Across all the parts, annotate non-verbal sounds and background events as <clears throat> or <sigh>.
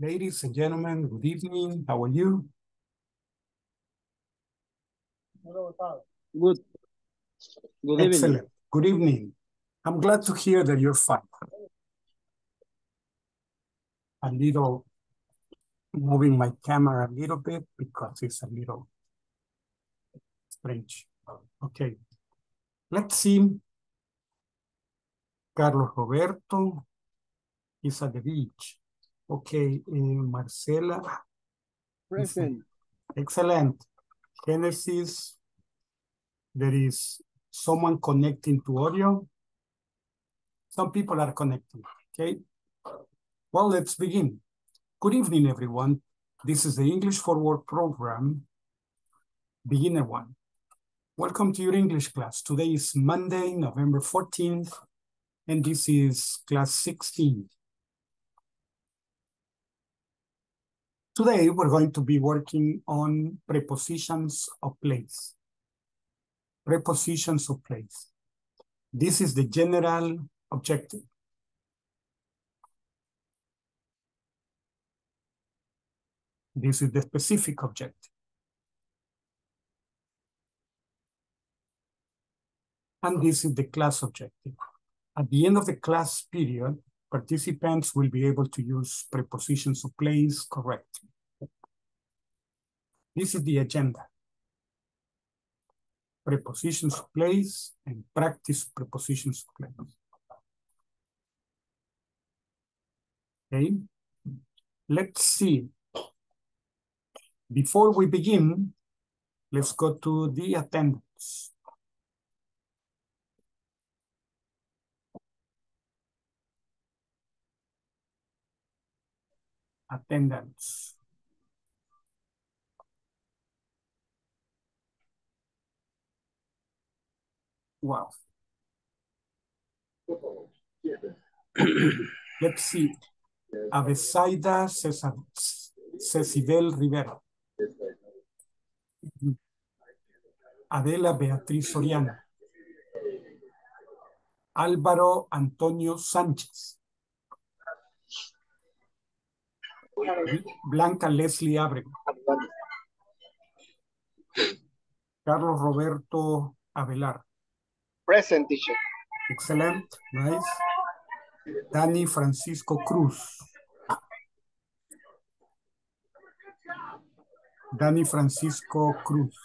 Ladies and gentlemen, good evening. How are you? Good. Good Excellent. evening. Good evening. I'm glad to hear that you're fine. A little moving my camera a little bit because it's a little strange. Okay. Let's see. Carlos Roberto is at the beach. Okay, eh, Marcela. Present. Excellent. Genesis, there is someone connecting to audio. Some people are connecting, okay? Well, let's begin. Good evening, everyone. This is the English for Work program, beginner one. Welcome to your English class. Today is Monday, November 14th, and this is class 16. Today, we're going to be working on prepositions of place. Prepositions of place. This is the general objective. This is the specific objective. And this is the class objective. At the end of the class period, participants will be able to use prepositions of place correctly. This is the agenda. Prepositions of place and practice prepositions of place. Okay, let's see. Before we begin, let's go to the attendance. Attendance. Wow. Let's see. Avesaida Cecibel Rivera. Adela Beatriz Soriano. Álvaro Antonio Sánchez. Blanca Leslie Abrego. Carlos Roberto Avelar. Present teacher. Excellent, nice. Dani Francisco Cruz. Dani Francisco Cruz.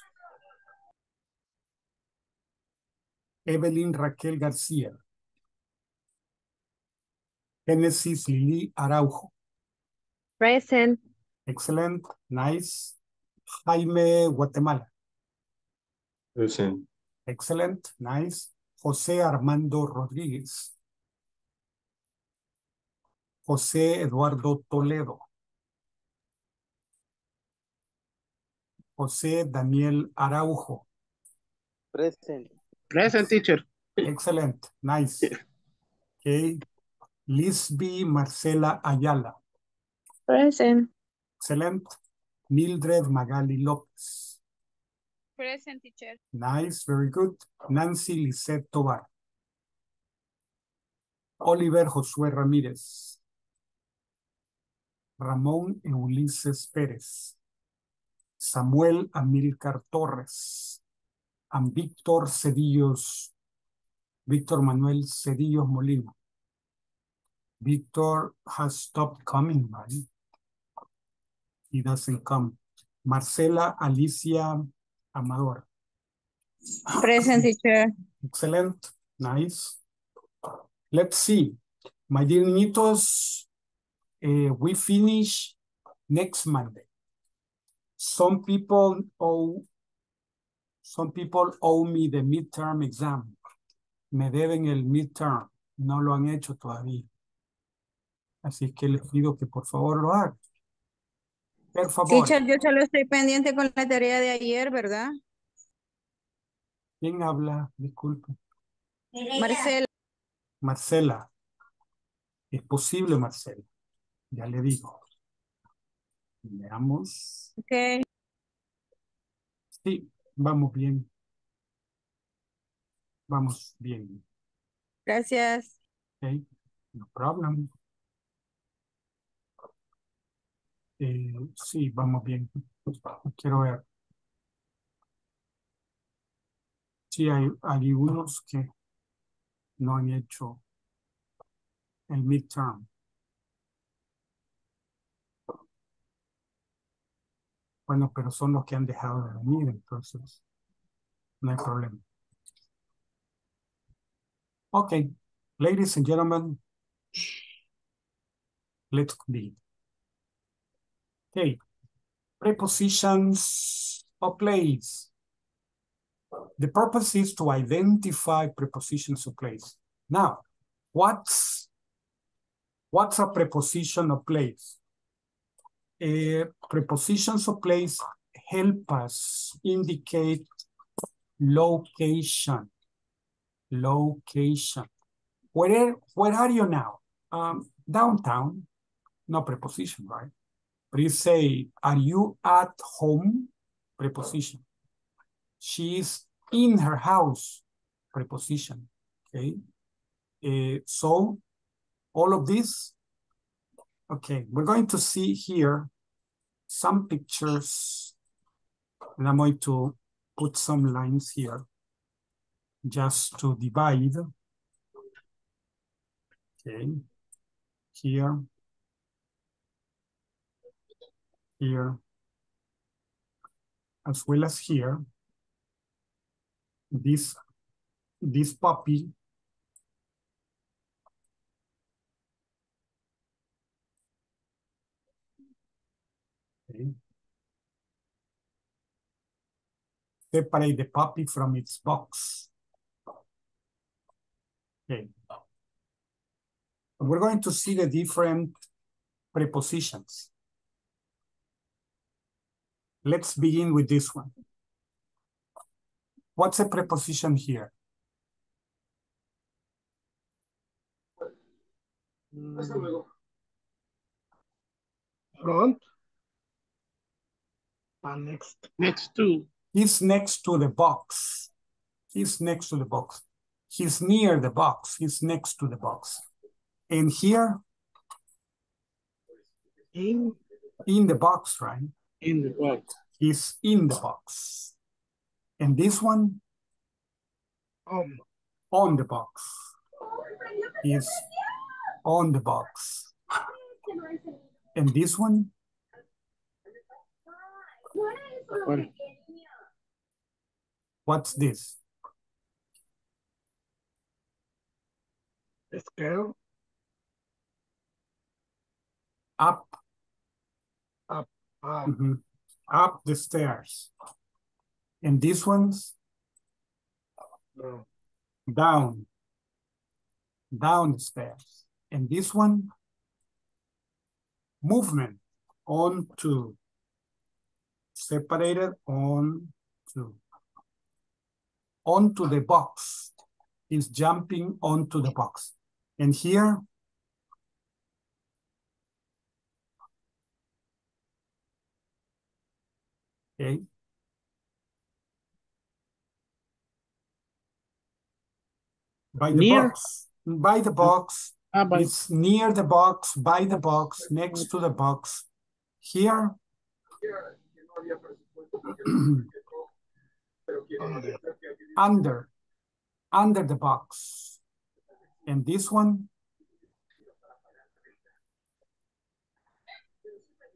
Evelyn Raquel García. Genesis Lili Araujo. Present. Excellent, nice. Jaime Guatemala. Present. Excellent, nice. José Armando Rodríguez. José Eduardo Toledo. José Daniel Araujo. Present. Present teacher. Excellent, nice. <laughs> Okay. Lisby Marcela Ayala. Present. Excellent. Mildred Magali López. Present teacher. Nice, very good. Nancy Lisette Tobar. Oliver Josué Ramírez. Ramón Ulises Pérez. Samuel Amílcar Torres. And Víctor Cedillos. Víctor Manuel Cedillos Molina. Víctor has stopped coming, right? He doesn't come. Marcela Alicia Amador. Present teacher. Excellent. Nice. Let's see. My dear niñitos, eh, we finish next Monday. Some people owe some people owe me the midterm exam. Me deben el midterm. No lo han hecho todavía. Así que les pido que por favor lo hagan. Por favor. Teacher, yo solo estoy pendiente con la tarea de ayer, ¿verdad? ¿Quién habla? Disculpe. Marcela. Marcela. Es posible, Marcela. Ya le digo. Veamos. Ok. Sí, vamos bien. Vamos bien. Gracias. Okay, no problem. Eh, sí, vamos bien. Quiero ver. Sí, hay, hay unos que no han hecho el midterm. Bueno, pero son los que han dejado de venir, entonces no hay problema. Okay, ladies and gentlemen, let's begin. Okay, prepositions of place. The purpose is to identify prepositions of place. Now, what's what's a preposition of place? Uh, prepositions of place help us indicate location. Location. Where, where are you now? Um, downtown. No preposition, right? You say, are you at home? Preposition. She is in her house. Preposition. Okay. Uh, so all of this. Okay, we're going to see here some pictures. And I'm going to put some lines here just to divide. Okay, here, here, as well as here. This, this puppy Okay. Separate the puppy from its box. Okay. We're going to see the different prepositions. Let's begin with this one. What's a preposition here? Front. And next. Next to. He's next to the box. He's next to the box. He's near the box. He's next to the box. And here, In. in the box, right? In the box. He's in the box. And this one, Um. on the box. Is on the box. And this one, Well, what's this? the scale. Up, Um. mhm, up the stairs. And this one's no. down, down the stairs. And this one, movement on to, separated on to, onto the box, is jumping onto the box. And here, okay, by the Near? box, by the box, Ah, but it's near the box, by the box, next to the box. Here, under. <clears throat> under, under the box. And this one,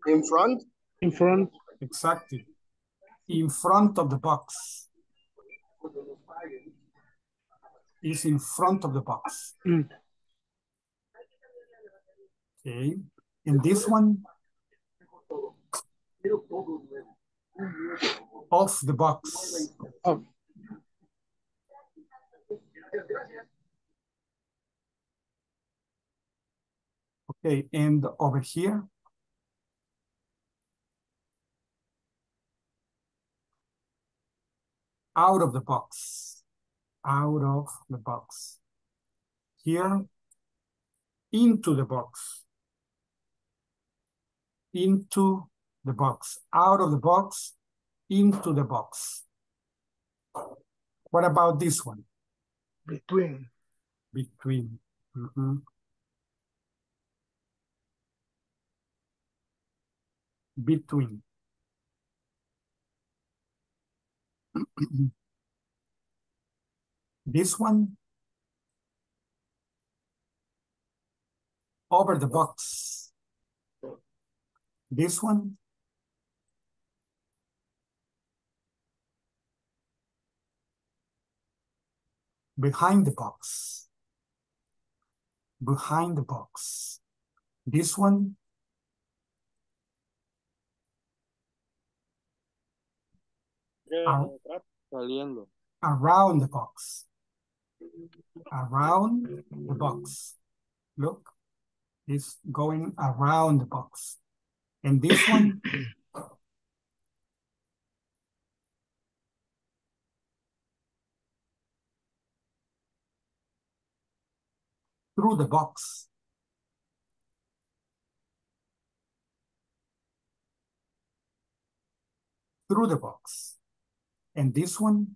In front. in front. exactly, in front of the box. Is in front of the box. Mm. Okay, and this one, off the box. Oh, Okay, and over here. Out of the box, out of the box. Here, into the box. Into the box, out of the box, into the box. What about this one? between. Between. Mhm. between. <clears throat> This one. Over the box. This one. Behind the box. Behind the box. This one. Ah. Saliendo. around the box. Around the box. Look, it's going around the box. And this <coughs> one, through the box. Through the box. And this one,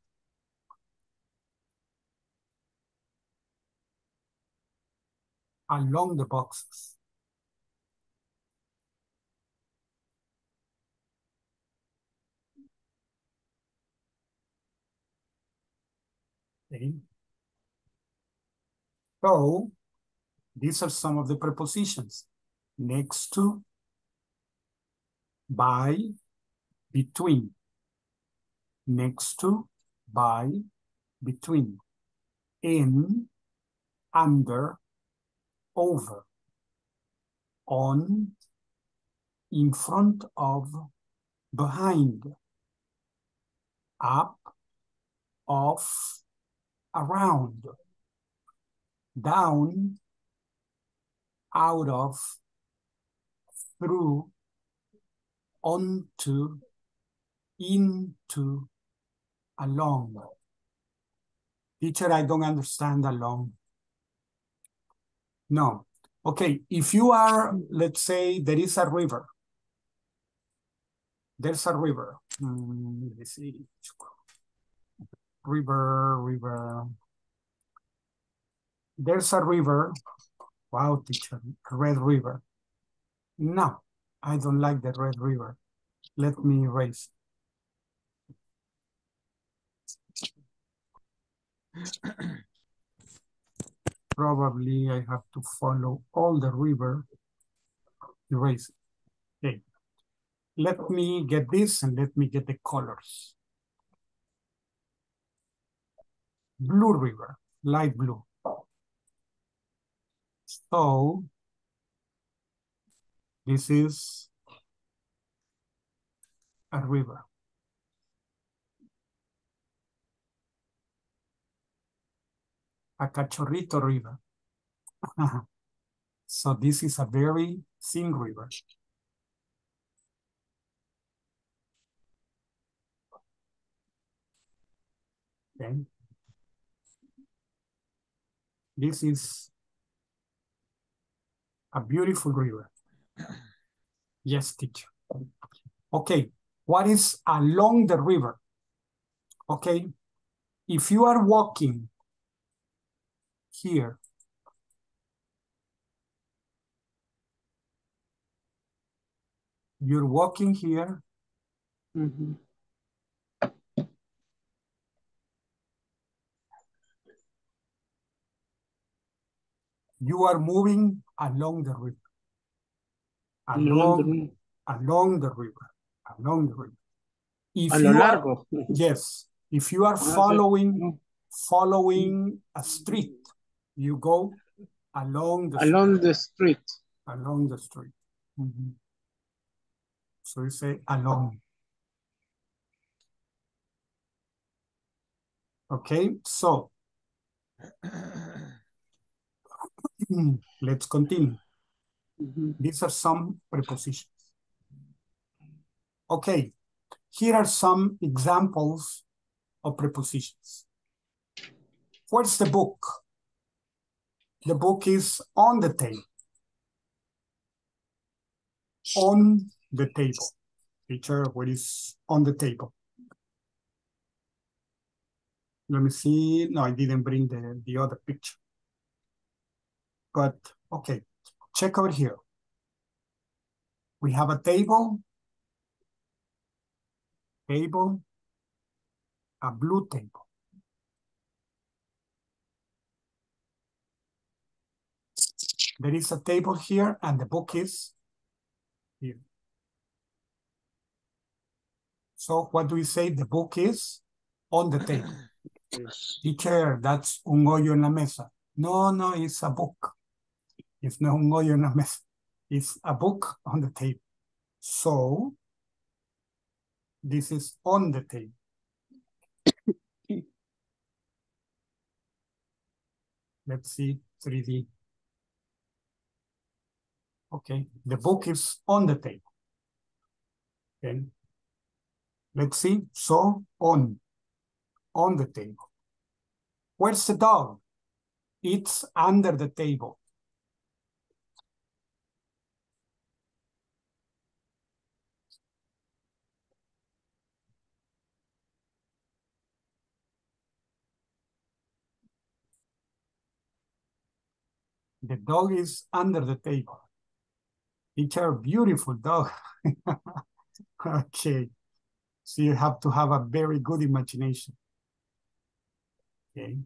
along the boxes. Okay. So these are some of the prepositions. Next to, by, between. Next to, by, between. In, under, over, on, in front of, behind, up, off, around, down, out of, through, onto, into, along. Teacher, I don't understand along. No. Okay, if you are, let's say there is a river. There's a river. Hmm, let me see. River, river. There's a river. Wow, teacher, Red River. No, I don't like the Red River. Let me erase. <clears throat> Probably I have to follow all the river. Erase. Okay. Let me get this and let me get the colors. Blue river, light blue. So this is a river. A Cachorrito River. so this is a very thin river. Okay. This is a beautiful river. Yes, teacher. Okay, what is along the river? Okay, if you are walking here, you're walking here, Mhm. you are moving along the river. Along Along, the- along the river, along the river. If A lo you are- Yes, if you are Ah, following, Mm. following a street, you go along the, Along the street. along the street. Mhm. So you say along. Okay, so <clears throat> let's continue. Mhm. These are some prepositions. Okay, here are some examples of prepositions. Where's the book? The book is on the table. On the table. Teacher, what is on the table? Let me see. No, I didn't bring the, the other picture. But, okay, check over here. We have a table table, a blue table. There is a table here and the book is here. So what do we say? The book is on the table. Teacher, that's un hoyo en la mesa. No, no, it's a book. It's not un hoyo en la mesa. It's a book on the table. So, this is on the table. <coughs> Let's see 3D. Okay, the book is on the table. Okay. Let's see, so on, on the table. Where's the dog? It's under the table. The dog is under the table. It's a beautiful dog. <laughs> okay. So you have to have a very good imagination. Okay.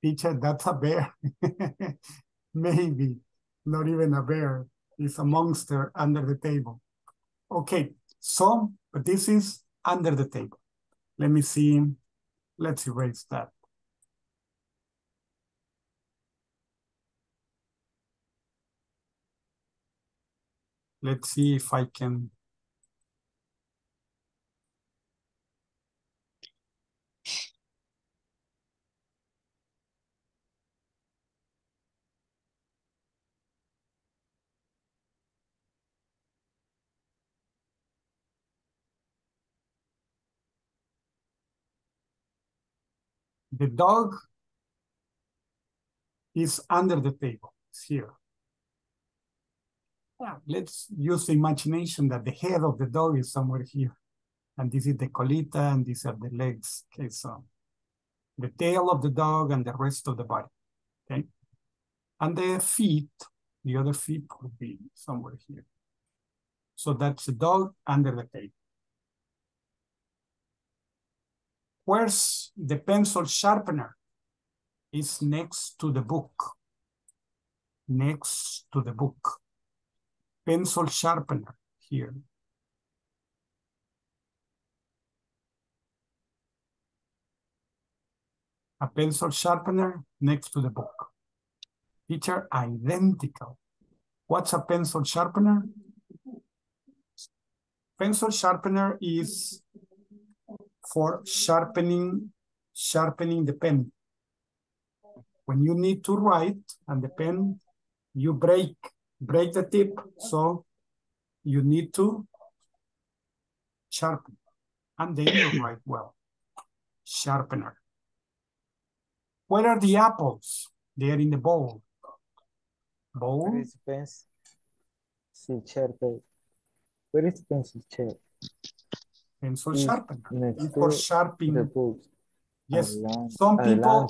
Teacher, that's a bear. <laughs> Maybe not even a bear. It's a monster under the table. Okay, so, but this is under the table. Let me see. Let's erase that. Let's see if I can. The dog is under the table. It's here. Yeah, let's use the imagination that the head of the dog is somewhere here. And this is the colita and these are the legs. Okay, so the tail of the dog and the rest of the body. Okay. And the feet, the other feet would be somewhere here. So that's the dog under the table. Where's the pencil sharpener? It's next to the book. Next to the book. Pencil sharpener here. A pencil sharpener next to the book. Teacher, identical. What's a pencil sharpener? Pencil sharpener is for sharpening, sharpening the pen. When you need to write and the pen, you break, break the tip. So you need to sharpen and then you write well. Sharpener. Where are the apples? They are in the bowl. Bowl. Where is the pencil chair? babe? Where is the pencil chair? pencil Is sharpener. For sharpening. the book. Yes, some people,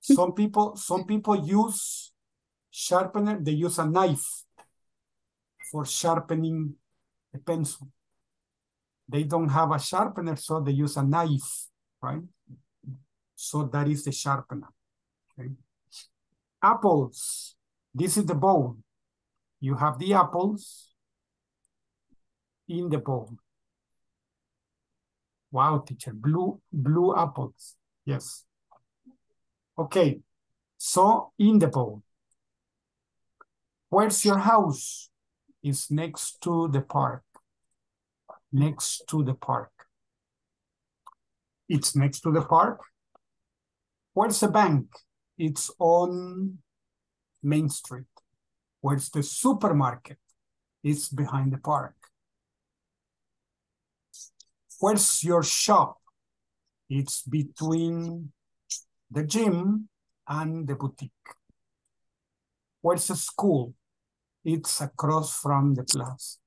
some people, some people use sharpener, they use a knife for sharpening a pencil. They don't have a sharpener, so they use a knife, right? So that is the sharpener, okay? Apples, this is the bowl. You have the apples in the bowl. Wow, teacher, blue, blue apples, yes. Okay, so in the bowl. Where's your house? It's next to the park. Next to the park. It's next to the park. Where's the bank? It's on Main Street. Where's the supermarket? It's behind the park. Where's your shop? It's between the gym and the boutique. Where's the school? It's across from the plaza.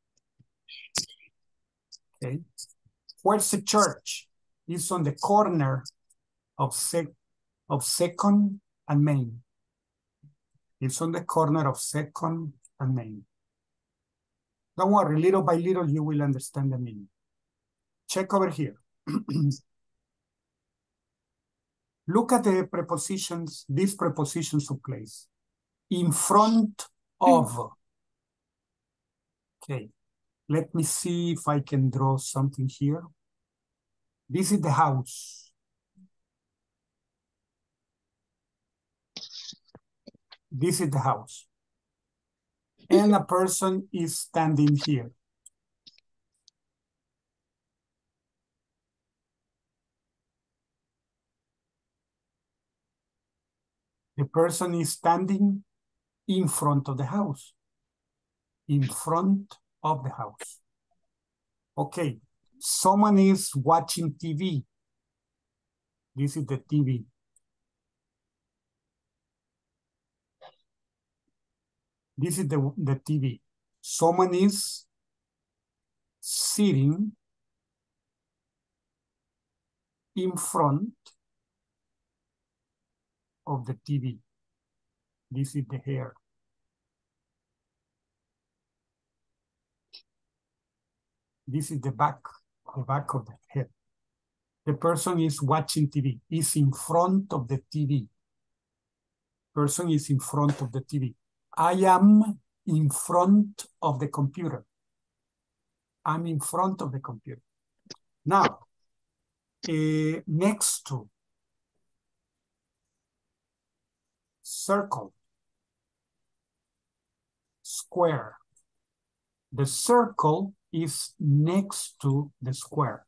Okay. Where's the church? It's on the corner of sec of second and main. It's on the corner of second and main. Don't worry, little by little you will understand the meaning. Check over here. <clears throat> Look at the prepositions, these prepositions of place. In front of. Okay, let me see if I can draw something here. This is the house. This is the house. And a person is standing here. The person is standing in front of the house. In front of the house. Okay, someone is watching TV. This is the TV. This is the, the TV. Someone is sitting in front of the TV. This is the hair. This is the back, the back of the head. The person is watching TV, is in front of the TV. Person is in front of the TV. I am in front of the computer. I'm in front of the computer. Now, uh, next to circle, square. The circle is next to the square.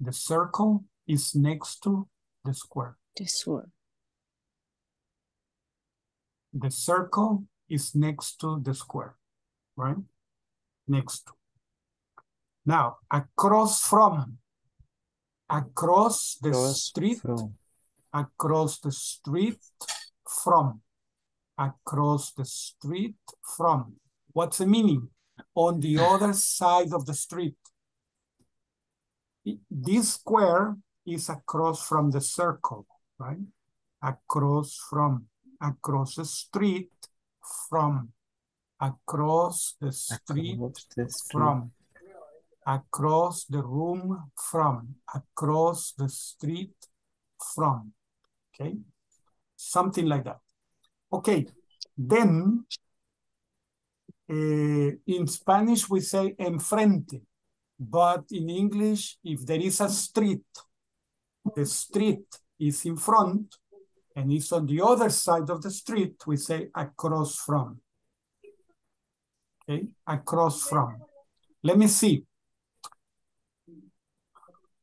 The circle is next to the square. This one. The circle is next to the square, right? Next to. Now, across from, across the Cross street, from. across the street from, across the street from. What's the meaning? On the other side of the street. This square is across from the circle, right? Across from, across the street from, across the street Across the street. from, across the room from, across the street from, okay? Something like that. Okay, then eh, in Spanish we say enfrente, but in English, if there is a street, the street is in front and is on the other side of the street, we say across from. Okay, across from. Let me see.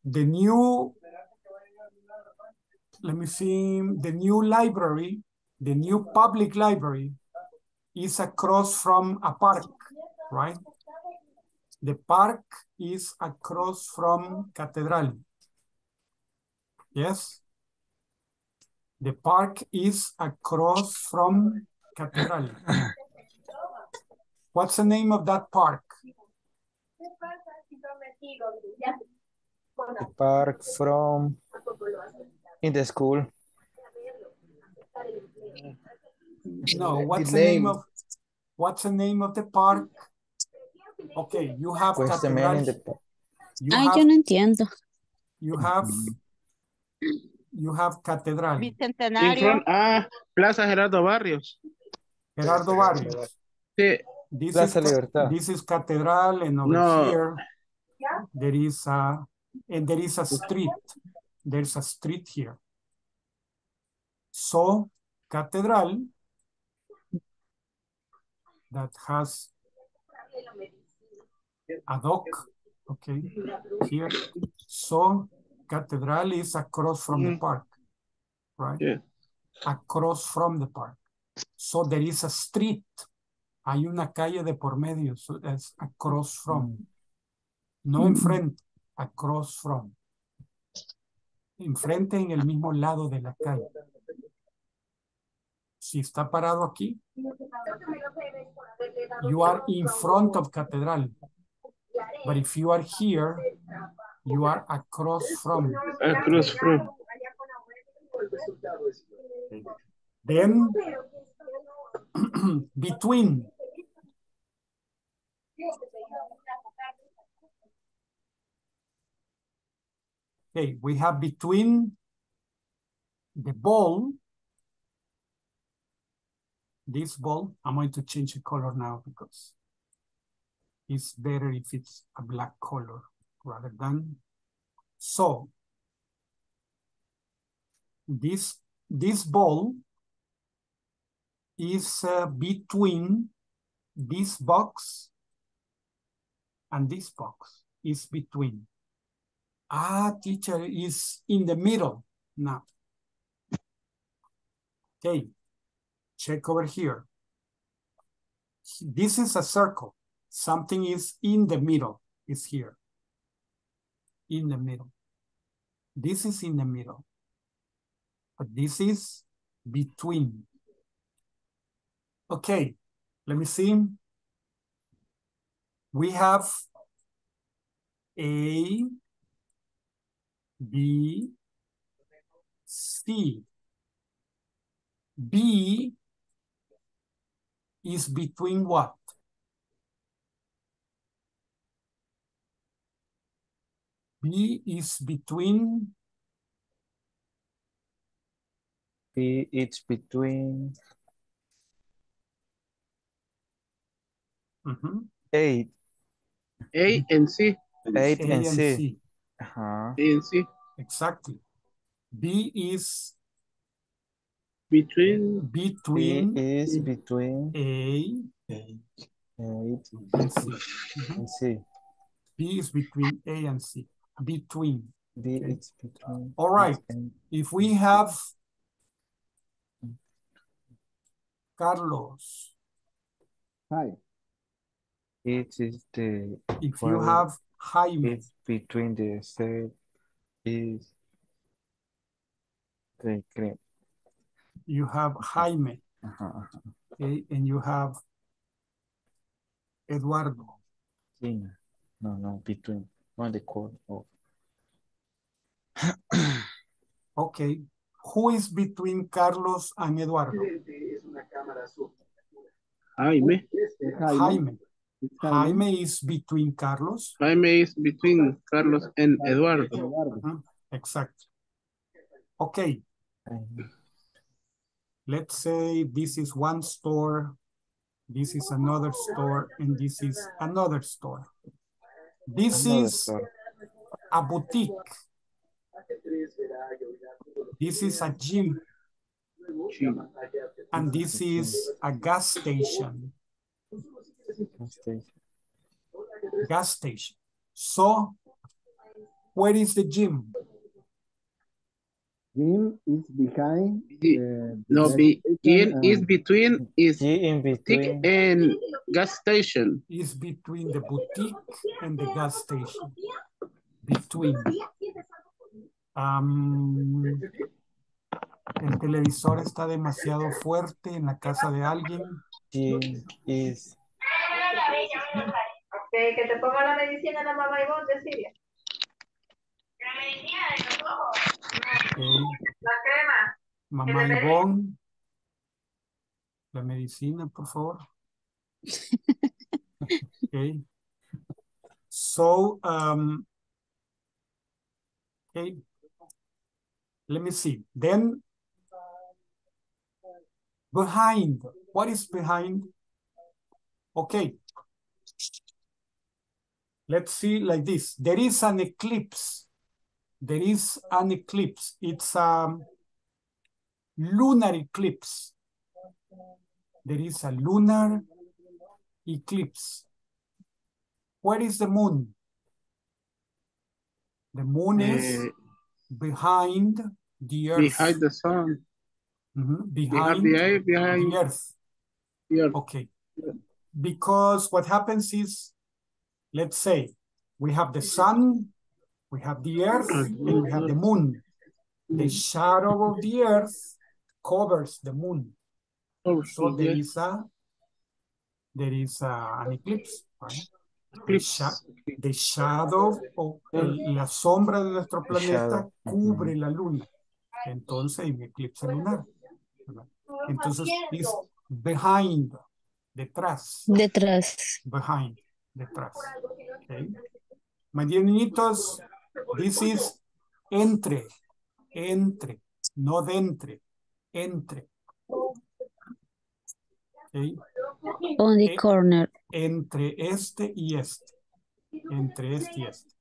The new, let me see, the new library, the new public library is across from a park, right? The park is across from Catedral. Yes? The park is across from Catedral. What's the name of that park? The park from in the school. No, what's the name name. of, what's the name of the park? Okay, you have Pues the man in the pa- you Ay, yo have, no entiendo. you have, you have Catedral, In Bicentenario. front, ah, Plaza Gerardo Barrios. Gerardo Barrios. Sí, This Plaza is, Libertad. this is Catedral and over No. here, there is a, and there is a street. There's a street here. So Catedral that has a dock, okay, here. So Catedral is across from the Mhm. park, right? Yeah. Across from the park. So there is a street. Hay una calle de por medio, so that's across from. No enfrente, across from. Enfrente en el mismo lado de la calle. si está parado aquí, you are in front of catedral. But if you are here, you are across from. Across from. Okay. Then, <clears throat> between. Okay, we have between the ball this ball, I'm going to change the color now because it's better if it's a black color rather than, so this, this ball is uh, between this box and this box is between. Ah, teacher is in the middle now. Okay, check over here. This is a circle. Something is in the middle, is here. In the middle. This is in the middle. But this is between. Okay, let me see. We have A, B, C. B is between what? B is between B it's between mhm, eight, A and C. eight A and and C. C. Uh-huh. A and C. Exactly. B is Between between is between A eight and C. And C. Mm-hmm. B is between A and C. Between. B Okay. is between. All right. If we have Carlos, Hi. It is the if you have Jaime, it's between the set is the creme. You have Jaime, okay, and you have Eduardo. No, no, between on the core of Okay. Who is between Carlos and Eduardo? Jaime. Jaime. Jaime. Jaime is between Carlos. Jaime is between Carlos and Eduardo. Exactly. Okay, Jaime. Let's say this is one store, this is another store, and this is another store. This Another is store. a boutique. This is a gym, and this is a gas station. Gas station. Gas station. So, where is the gym? Jim is behind. G- the No, be, and is between is in boutique between. and gas station. Is between the boutique and the gas station. Between. Am, el televisor está demasiado fuerte en la casa de alguien. G is Ok, que te ponga la medicina la mamá y vos de Siria. Ok. La crema. Mamá Ivonne. La medicina, por favor. <laughs> Okay. So, um, okay. Let me see. Then, behind. What is behind? Okay. Let's see like this. There is an eclipse. There is an eclipse. It's a lunar eclipse. There is a lunar eclipse. Where is the moon? The moon is Eh, behind the earth. behind the sun. Mhm, Behind Behind the eye, behind the earth. the earth. Okay. Because what happens is, let's say, we have the sun, we have the earth, and we have the moon. The shadow of the earth covers the moon. So there is a, there is a, an eclipse, right? The, sha- the shadow o el- la sombra de nuestro planeta cubre la luna. Entonces hay un eclipse lunar. ¿verdad? Entonces es behind, detrás, Detrás. behind, detrás. Okay. My dear niñitos, this is entre, entre, no dentre, entre. Okay. On the Eh, corner. Entre este y este. Entre este y este.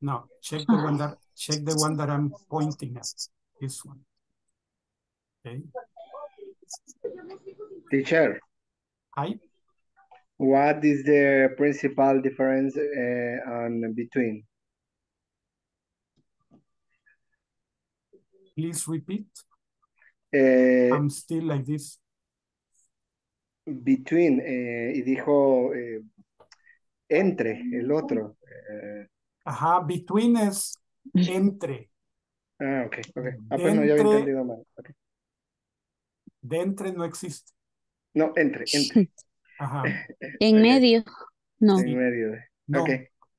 No, check the one that check the one that I'm pointing at. This one. Okay. Teacher, Hi. what is the principal difference uh, on between? Please repeat. Eh, I'm still like this. between, eh, y dijo eh, entre, el otro. eh, Ajá, between es entre. ah, ok, ok. Ah, pues no, ya había Entre- entendido mal. ok. De entre no existe. No, entre, entre, Ajá. <laughs> En medio. No. en medio de. No. Ok.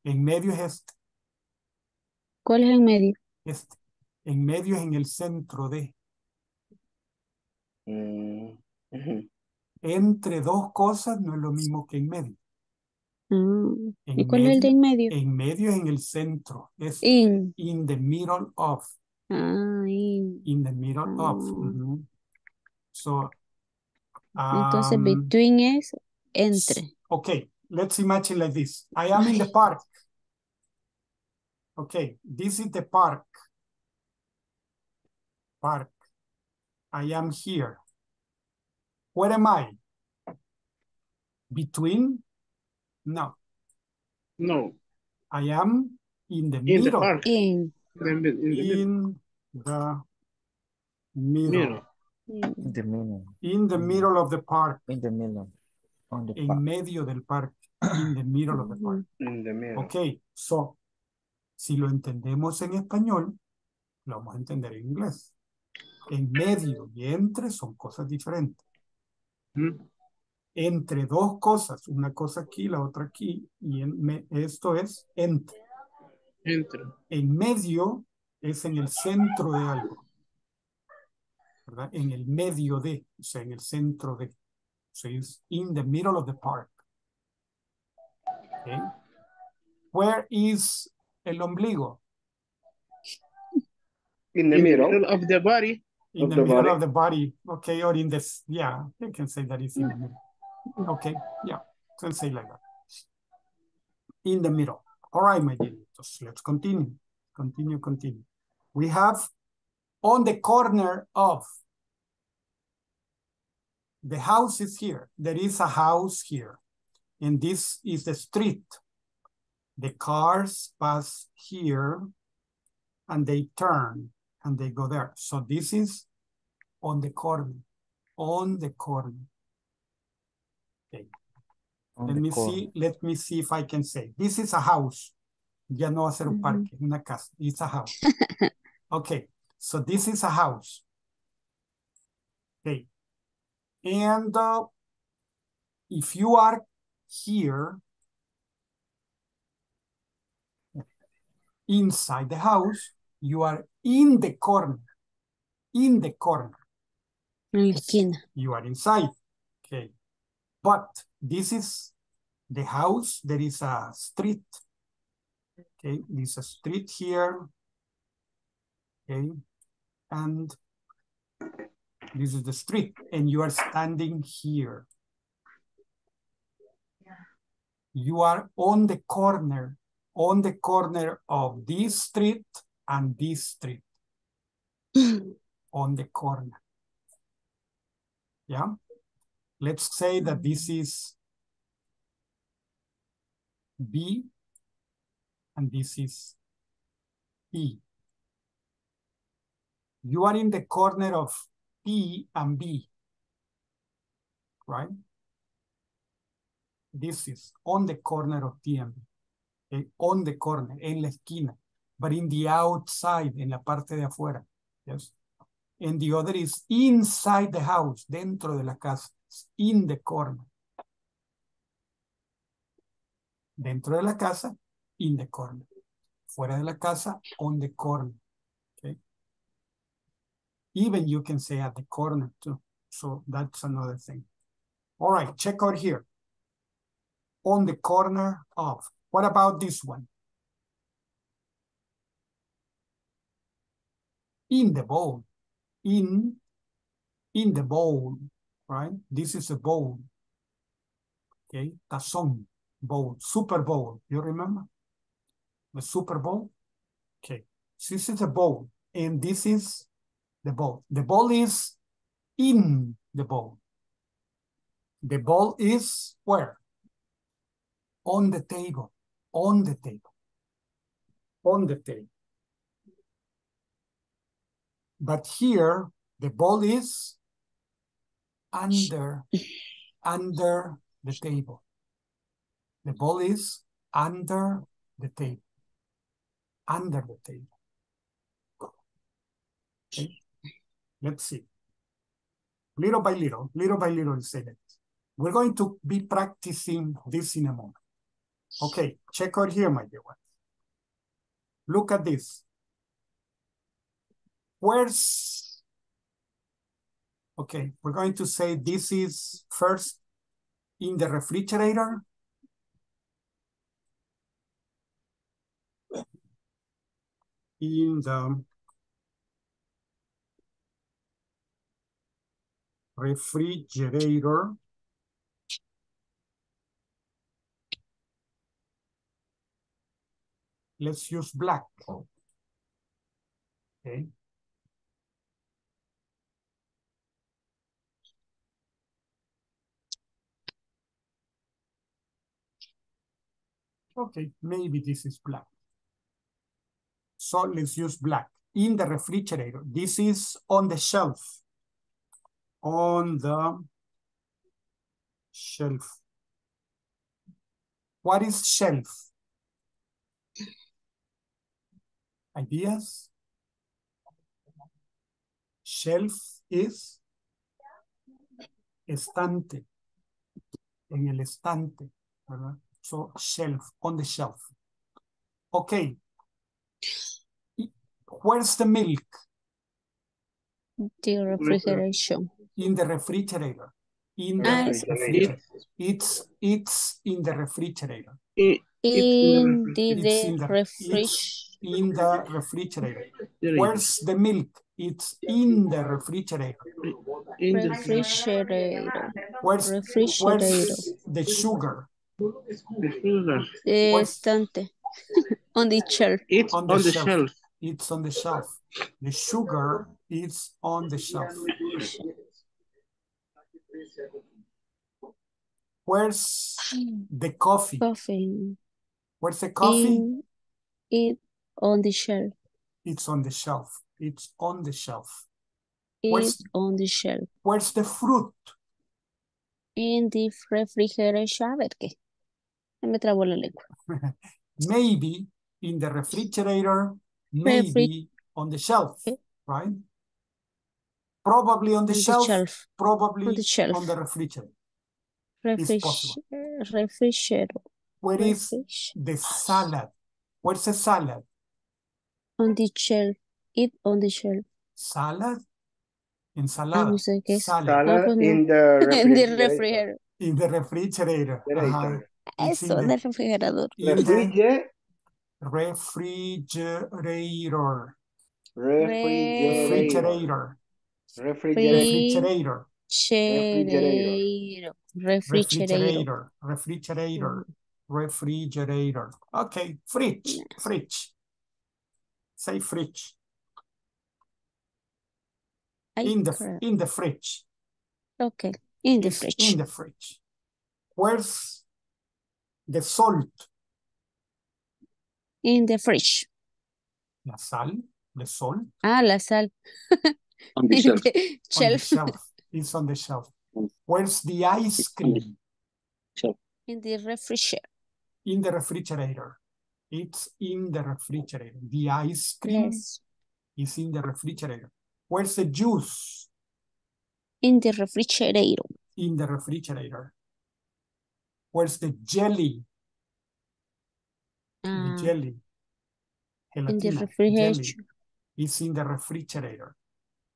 En medio es este. ¿Cuál es en medio? Este. En medio es en el centro de. Mm. Entre dos cosas no es lo mismo que en medio. Ah, ¿Y cuál es el de en medio? En medio es en el centro. Es In. in the middle of. Ah, in. In the middle of. Ujú. So. Entonces, um, between es entre. Okay, let's imagine like this. I am in the park. Okay, this is the park. Park. I am here. Where am I? Between? No, No, I am in the in the middle. park. In. In the, in the middle. In the middle. Middle. In. In the middle. In the middle of the park. In the middle. On the En park. medio del parque. In the middle of the park. In the middle. Ok, so, si lo entendemos en español, lo vamos a entender en inglés. En medio y entre son cosas diferentes. Mm. Entre dos cosas, una cosa aquí, la otra aquí, y en me- esto es entre. Entre. En medio es en el centro de algo. ¿Verdad? En el medio de, o sea, en el centro de. So it's in the middle of the park. Okay. Where is el ombligo? In the In middle. of the body. In the the middle body. of the body. Okay, or in this, yeah, you can say that it's in the middle. Okay, yeah, can say like that. In the middle. All right, my dear. Just let's continue. Continue, continue. We have on the corner of the house is here. There is a house here. And this is the street. The cars pass here and they turn and they go there. So this is on the corner, on the corner. On Let me corner. see, let me see if I can say, this is a house. Ya no va a ser un parque, una casa, it's a house. <laughs> Okay, so this is a house. Okay. And uh, if you are here inside the house, you are in the corner, in the corner. En la esquina. you are inside. Okay. But this is the house. There is a street. Okay. There's a street here. Okay. And this is the street. And you are standing here. You are on the corner, on the corner of this street and this street. <laughs> on the corner. Yeah. Let's say that this is B and this is E. You are in the corner of P and B, right? This is on the corner of P and B, okay? on the corner, en la esquina, but in the outside, en la parte de afuera, yes? And the other is inside the house, dentro de la casa, in the corner. Dentro de la casa, in the corner. Fuera de la casa, on the corner. Okay. Even you can say at the corner too. So that's another thing. All right, check out here. On the corner of. What about this one? In the bowl, in, in the bowl, right? This is a bowl. Okay, tazón, bowl, Super Bowl, you remember? The Super Bowl? Okay, this is a bowl, and this is the ball. The ball is in the bowl. The ball is where? On the table, on the table, on the table. But here, the ball is under, under the table. The ball is under the table, under the table. Okay, let's see. Little by little, little by little, say that. We're going to be practicing this in a moment. Okay, check out here, my dear ones. Look at this. Where's, okay, we're going to say this is first in the refrigerator. In the refrigerator. Let's use black. Okay. Okay, maybe this is black. So let's use black. In the refrigerator, this is on the shelf. On the shelf. What is shelf? Ideas? Shelf is estante. En el estante, ¿verdad? So shelf, on the shelf. Okay. Where's the milk? The refrigeration. In the refrigerator. In the Ah, refrigerator. It's it's in the refrigerator. I- In the, It's in the the- refresh. In the refrigerator. refrigerator. Where's the milk? It's in the refrigerator. In the Refrigerator. Where's, Refrigerator. where's the sugar? Refrigerator. The estante. On the shelf. It's On on the the, shelf. shelf. It's on the shelf. The sugar is on the shelf. Where's the coffee? Coffee. Where's the coffee? In it on the shelf. It's on the shelf. It's on the shelf. Where's- It's on the shelf. Where's the fruit? In the refrigeration. Me trabó la lengua. <laughs> Maybe in the refrigerator, maybe on the shelf, Okay. right? Probably on the On the shelf, probably on the shelf. on the refrigerator. Refrigerator. Where is the salad? Where's the salad? On the shelf. It on the shelf. Salad? Ah, Ensalada. no sé qué es. Salad. Salad <laughs> in the refrigerator. refrigerator. In the refrigerator. Ajá. Eso, del refrigerador. Refrige, refrigerator. Refrigerator. Refrigerator. Refrigerator. Refrigerator. Refrigerator. Refrigerator. Okay, fridge. Fridge. Say fridge. In the in the fridge. Okay, in the fridge. In the fridge. Where's the salt? In the fridge. La sal. The salt. Ah, la sal. <laughs> On the In shelf. the On the shelf. shelf. It's on the shelf. Where's the ice cream? In the refrigerator. In the refrigerator. It's in the refrigerator. The ice cream Yes. is in the refrigerator. Where's the juice? In the refrigerator. In the refrigerator. Where's the jelly? The Ah, jelly. in the Gelatina, jelly. refrigerator. It's in the refrigerator.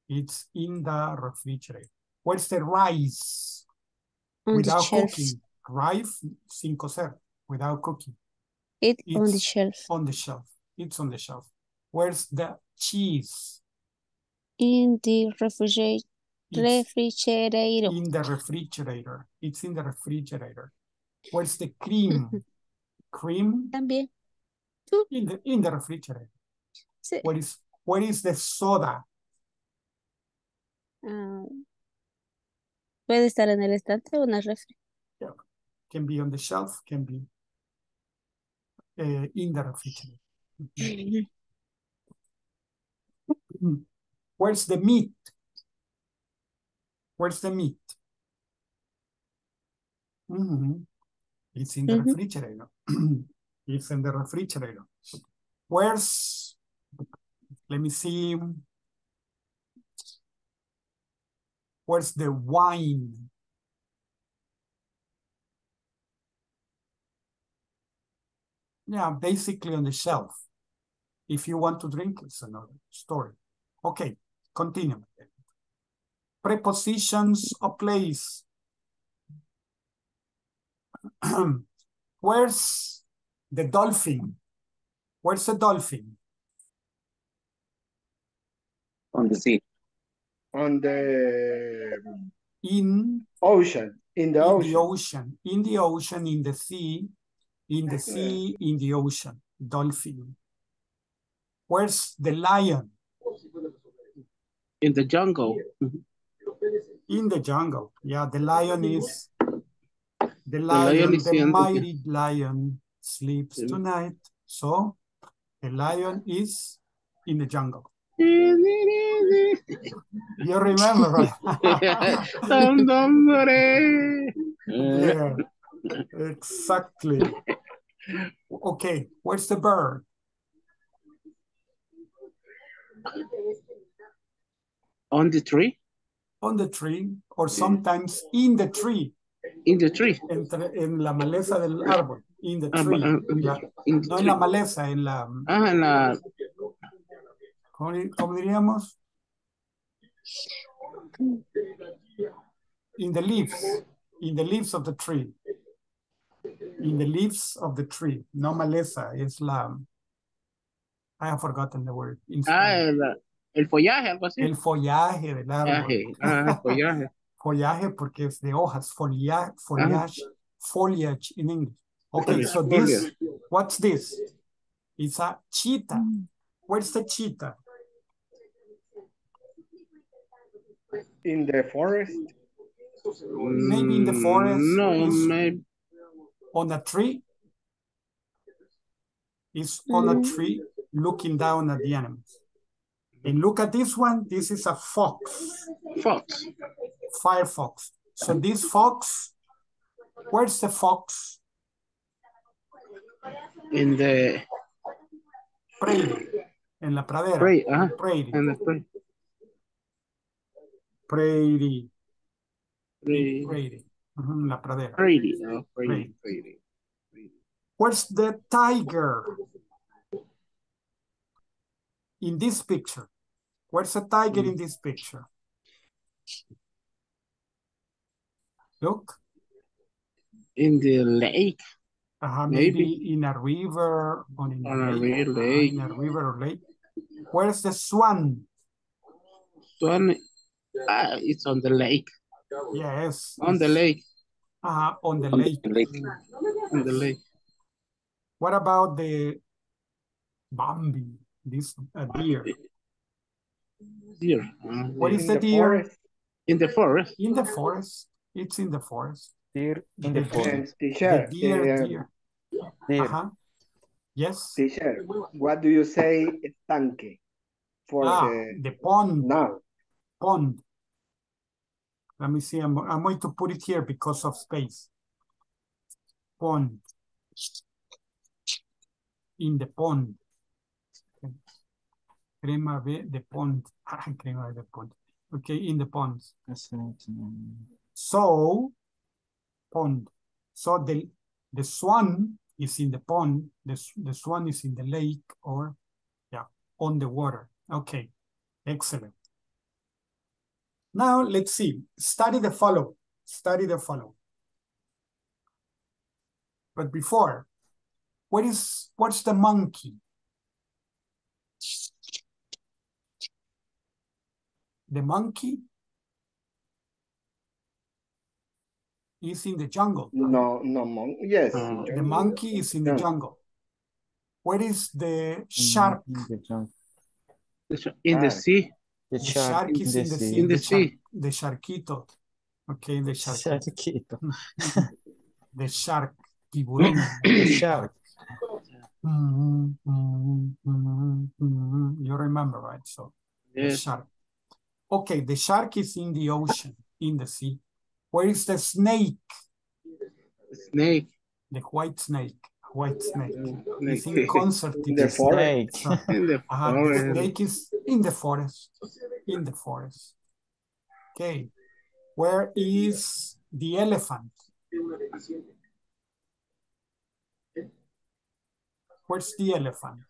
It's in the refrigerator. Where's the rice? On the Without shelf. cooking. Rice sin cocer. Without cooking. It on the It's shelf. on the shelf. It's on the shelf. Where's the cheese? In the refrigerator. It's Refrigerator. in the refrigerator. It's in the refrigerator. Where's the cream? <laughs> cream También. in the in the refrigerator. Sí. What is what is the soda? Ah, puede estar en el estante o en el refri. Can be on the shelf, can be uh, in the refrigerator. Mm. Where's the meat? Where's the meat? Mhm. It's in the Mhm. refrigerator. it's in the refrigerator. Where's, let me see. Where's the wine? Yeah, basically on the shelf. If you want to drink, it's another story. Okay, continue. Prepositions of place. <clears throat> Where's the dolphin? Where's the dolphin? On the sea. On the In, ocean, in the in ocean. the ocean, in the ocean, in the sea, in the sea, in the ocean, dolphin. Where's the lion? In the jungle. In the jungle. Yeah, the lion is the lion lion, is the in- mighty lion sleeps Yeah. tonight. So the lion is in the jungle. You remember, right? <laughs> yeah, exactly. Okay, where's the bird? On the tree. On the tree, or sometimes in the tree, In the tree. entre, en la maleza del árbol, in the Ah, tree. ah, in the No en la maleza, en la, Ah, en la, ¿cómo, di- cómo diríamos? In the leaves, in the leaves of the tree. In the leaves of the tree, no maleza, es la, I have forgotten the word. ah, el, el follaje, algo así. El follaje del árbol. Follaje. Ah, follaje. Follaje porque es de hojas, folia, ah. foliage, foliage in English. Okay, so this, what's this? It's a cheetah. Mm. Where's the cheetah? In the forest, Maybe in the mm, forest, Mm, No, maybe. On a tree? It's on a mm. tree looking down at the animals. And look at this one, this is a fox, Fox. Firefox. So this fox, where's the fox? In the Prairie, en la pradera. prey. Ah, Prairie, in the prey. prairie, Prey. prairie, Ujú, en la pradera. Prairie. Oh, prairie. Prairie. Where's the tiger? In this picture. Where's the tiger in this picture? Look, In the lake. uh, Maybe. maybe in a river or in a On a lake. uh, lake. In a river or lake. Where's the swan? Swan. Ah, it's on the lake. Yes. On the lake. uh, on the lake. On the lake. What about the Bambi? This uh, deer. Deer. Ah, What is the the deer? forest. In the forest. In the forest. It's in the forest. Deer in the The forest. And The teacher, deer, uh, deer. Deer. Uh-huh. Yes. teacher, what do you say estanque for Ah, the the pond, Now. pond. Let me see, I'm, I'm going to put it here because of space. Pond. In the pond. Okay. Crema de, the pond. Ah, <laughs> crema de pond. Okay, in the ponds. pond. So, pond. So the, the swan is in the pond, the, the swan is in the lake or, yeah, on the water. Okay, excellent. Now let's see, study the follow, study the follow. But before, what is, what's the monkey? The monkey is in the jungle. No, no, mon yes. Uh, The monkey is in the jungle. Where is the shark? In the jungle. In the Ah. sea. The The shark shark is in the sea. In the shark- sea. The sharkito. Okay, the shark. Sharkito. <laughs> The shark. Tiburón. <coughs> The shark. You remember, right? So the shark. Okay, the shark is in the ocean, in the sea. Where is the snake? Snake. The white snake. White snake. It's in Snake. concert. In the the forest. snake. So, <laughs> In the uh, the snake is in the forest. In the forest. Okay. Where is the elephant? Where's the elephant?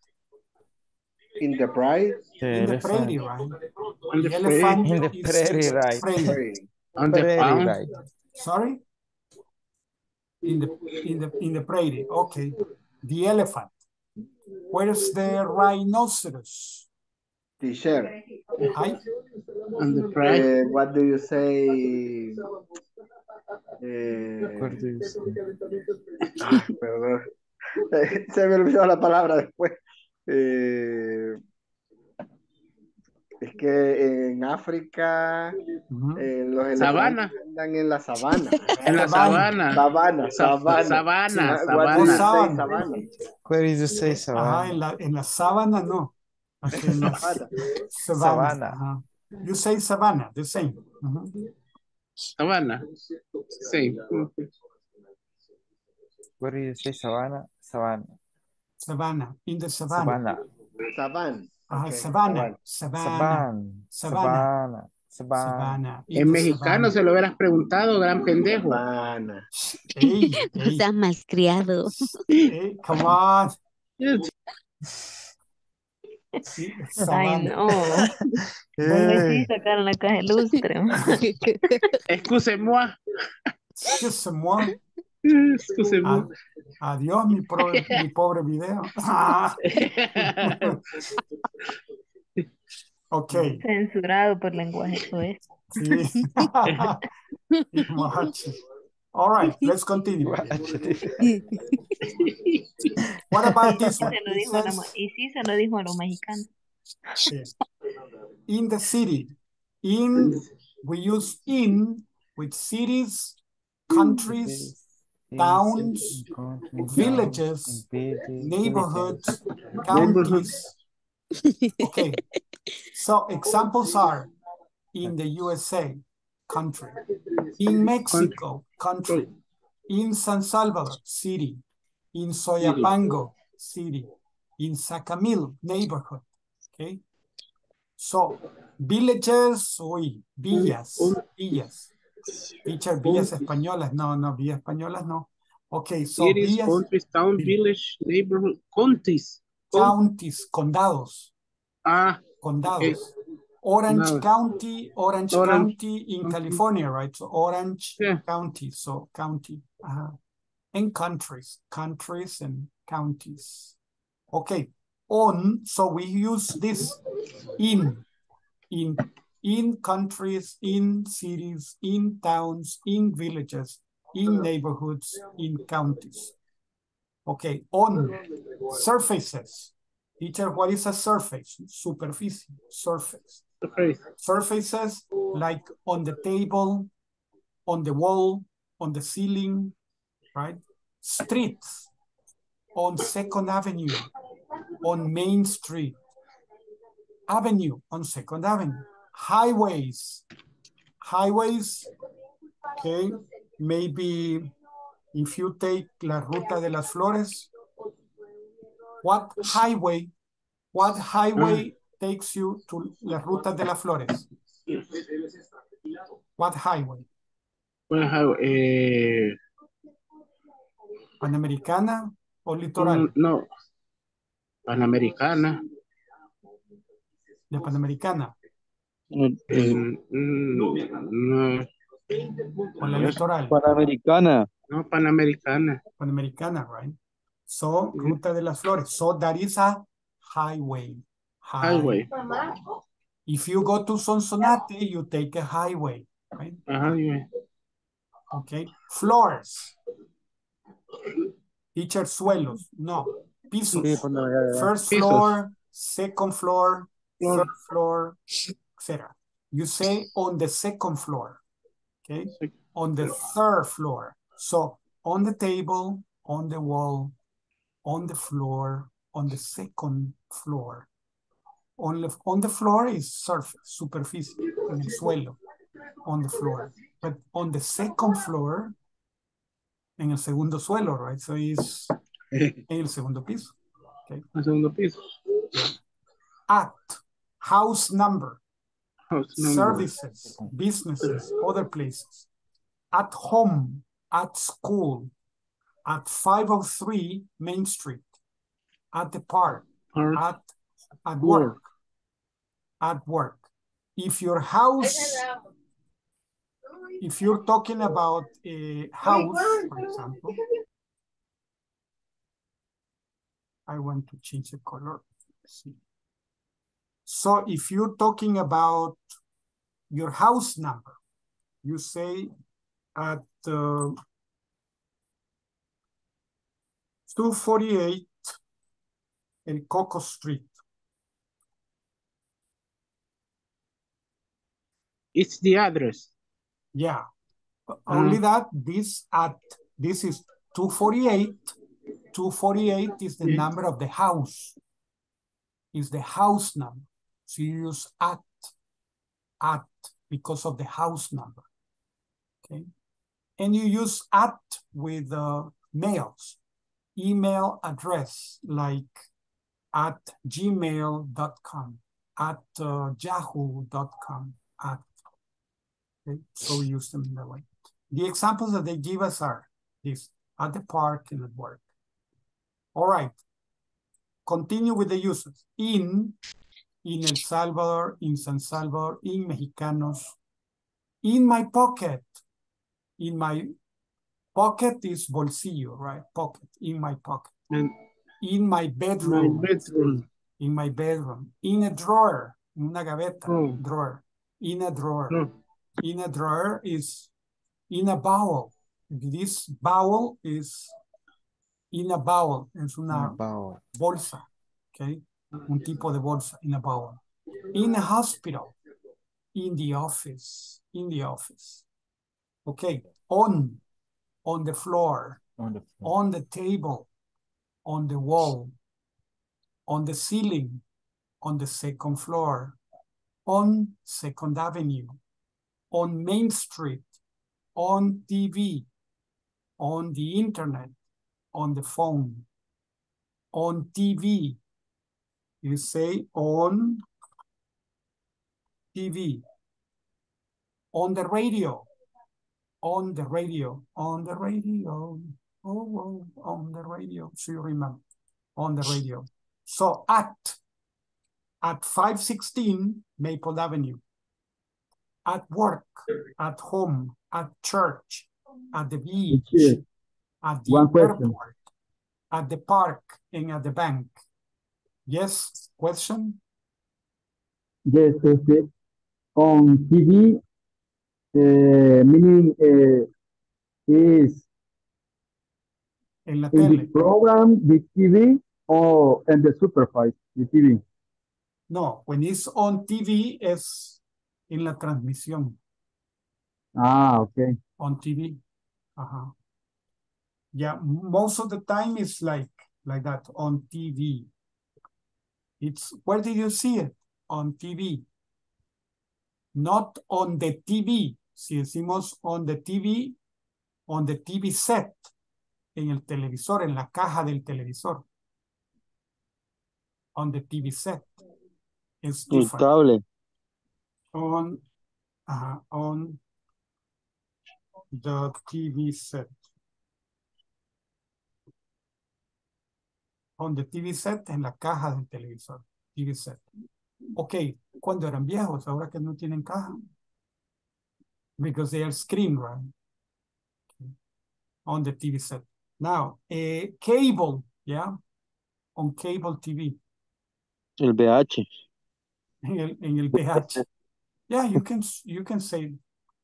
In the pride. The In the prairie, right? On the The prairie. elephant In the is prairie, right. prairie. Prairie. On the Prairie, right. Sorry? In the in the in the prairie. Okay. The elephant. Where's the rhinoceros? Teacher. Hi. On the pride. Eh, what do you say? Eh, ah, <laughs> perdón. <laughs> Se me olvidó la palabra después. Eh, es que en África Mhm. eh, los elefantes Sabana. andan en la sabana. En la Sabana. sabana. Sabana, Sa- sabana. sabana, Ah, what do you say, sabana. sabana? Where is the say Ajá, savannah? en la, en la sábana no. Okay, en la Sabana. sabana. Sabana. ajá. You say savannah, the same. Mhm. Sabana. Sí. Where do you say savannah? Savannah. Savannah, in the savannah. Savannah. Saban. Ajá, Ok, savannah, savannah, Savannah. Savannah. Savannah. Savannah. savannah. in En mexicano savannah. se lo hubieras preguntado, gran pendejo. Sabana. Ey, No ey, seas malcriado. ey, come on. Sí, Ay, savannah. no. Hey. sacaron la caja <laughs> ilustre. Excusez-moi. Excuse-moi. <laughs> Excusez-moi. Ah, adiós, mi, pro- mi <laughs> pobre video. Ah, <laughs> ok, Censurado por lenguaje soez. sí. All right, let's continue. What about this one? Y sí se lo dijo a los mexicanos. sí. In the city, in, we use in with cities, countries, towns, villages, neighborhoods, counties. Okay, so examples are in the USA, country, in Mexico, country, in San Salvador, city, in Soyapango, city, in Zacamil, neighborhood, okay? So, villages, uy, villas, villas. Teacher, villas españolas, no, no, villas españolas, no. Okay, so Cities, villas, countries, town, village, neighborhood, counties. counties, condados. Ah, condados. Orange Condados. County, Orange, Orange County in County. California, right? So Orange Yeah. County, so county. uh And countries, countries and counties. Okay, on, so we use this in, in, in countries, in cities, in towns, in villages, in neighborhoods, in counties. Okay, on surfaces. Teacher, what is a surface? Superficie, surface. okay. Surfaces like on the table, on the wall, on the ceiling, right? Streets, on Second Avenue, on Main Street. Avenue, on Second Avenue. Highways, highways, okay? Maybe if you take La Ruta de las Flores, what highway, what highway takes you to La Ruta de las Flores? What highway? Well, how, eh, Panamericana o litoral? mm, no. Panamericana. De Panamericana No? Panamericana. no, Panamericana. Panamericana, right? So, Ruta de las Flores. So that is a highway. Highway. If you go to Sonsonate, you take a highway, right? Ajá, dime. Okay. Floors. Teacher, suelos. No. Pisos. Pues. First floor, second Floor. third floor, etc. You say on the second floor. Okay. On the third floor. So on the table, on the wall, on the floor, on the second floor. On the, on the floor is surface, superficie, en el suelo, on the floor. But on the second floor, en el segundo suelo, right? So it's <laughs> en el segundo piso. Okay. El segundo piso. At, House number. Services, businesses, other places. At home, at school, at 503 Main Street, at the park, Part. at, at work, at work. If your house, if you're talking about a house, for example, I want to change the color. Let's see. So if you're talking about your house number, you say at uh, 248 El Coco Street. It's the address. Yeah. Only that this at this is 248. 248 is the number of the house. Is the house number. You use at at because of the house number. Okay. And you use at with uh, mails, email address like at gmail.com, at uh, yahoo.com, at Okay, so use them in that way. The examples that they give us are this at the park and at work. All right. Continue with the uses. In, in El Salvador, in San Salvador, in Mejicanos, in my pocket. In my pocket is bolsillo, right? Pocket, in my pocket. And In my my bedroom, bedroom. in my bedroom. In a drawer, en una gaveta, Oh. drawer. In a drawer No. in a drawer is in a bowel. This bowel is in a bowel. Es una About bolsa. Okay. Un tipo de bolsa in a bowel. In a hospital. In the office. In the office. Okay. On. On the floor. on the floor. On the table. On the wall. On the ceiling. On the second floor. On Second Avenue on Main Street, on TV, on the internet, on the phone, on TV. You say on TV, on the radio, on the radio, on the radio, oh, oh, on the radio. So you remember, on the radio. So at, at 516 Maple Avenue, at work, at home, at church, at the beach, at the One question. airport, at the park, and at the bank. Yes, question? Yes, este, on TV, uh, meaning uh, is En la in the program, the TV, or in the supervise, the TV. No, when it's on TV es en la transmisión, Ah, okay. on TV. Ajá. Yeah, most of the time it's like, like that, on TV. It's, where did you see it? On TV. Not on the TV. Si decimos on the TV, on the TV set, en el televisor, en la caja del televisor. On the TV set. Cable. on uh, on the TV set. On the TV set, en la caja del televisor. TV set. Ok, cuando eran viejos, ahora que no tienen caja. Because they are screen, right? Okay. On the TV set. Now, eh, cable, yeah? On cable TV. El VH. en el, en el BH. Yeah, you can, you can say,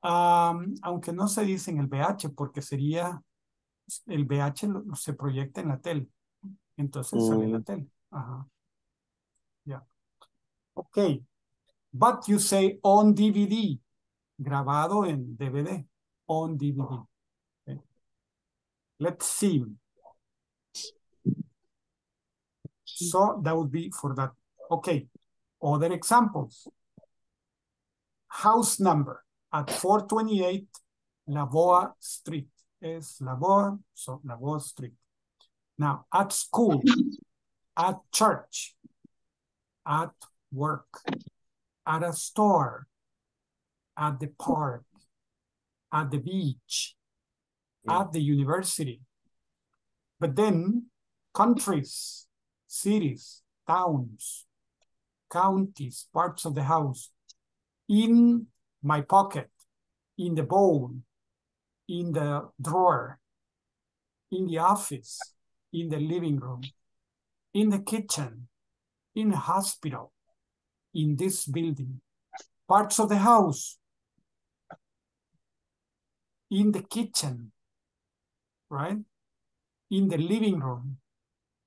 um, aunque no se dice en el BH porque sería, el BH lo- se proyecta en la tele. Entonces sale en la Mm. tele. Ajá. Yeah. Okay. But you say on DVD. Grabado en DVD. On DVD. Okay. Let's see. So that would be for that. Okay. Other examples. House number at 428 Lavoa Street. Es Lavoa, so Lavoa Street. Now, at school, at church, at work, at a store, at the park, at the beach, at the university. But then countries, cities, towns, counties, parts of the house, in my pocket, in the bowl, in the drawer, in the office, in the living room, in the kitchen, in the hospital, in this building, parts of the house, in the kitchen, right? In the living room,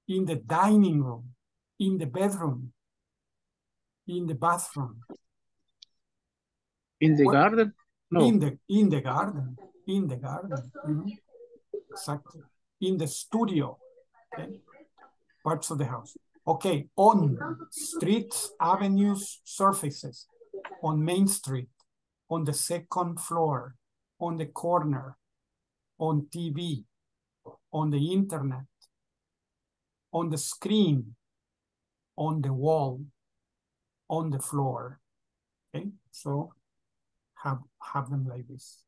in the dining room, in the bedroom, in the bathroom, In the What- garden? No. in the in the garden, in the garden. mhm. Exactly. In the studio. Okay. Parts of the house. Okay. On streets, avenues, surfaces. On Main Street. On the second floor. On the corner. On TV. On the internet. On the screen. On the wall. On the floor. Okay. So have have them like this.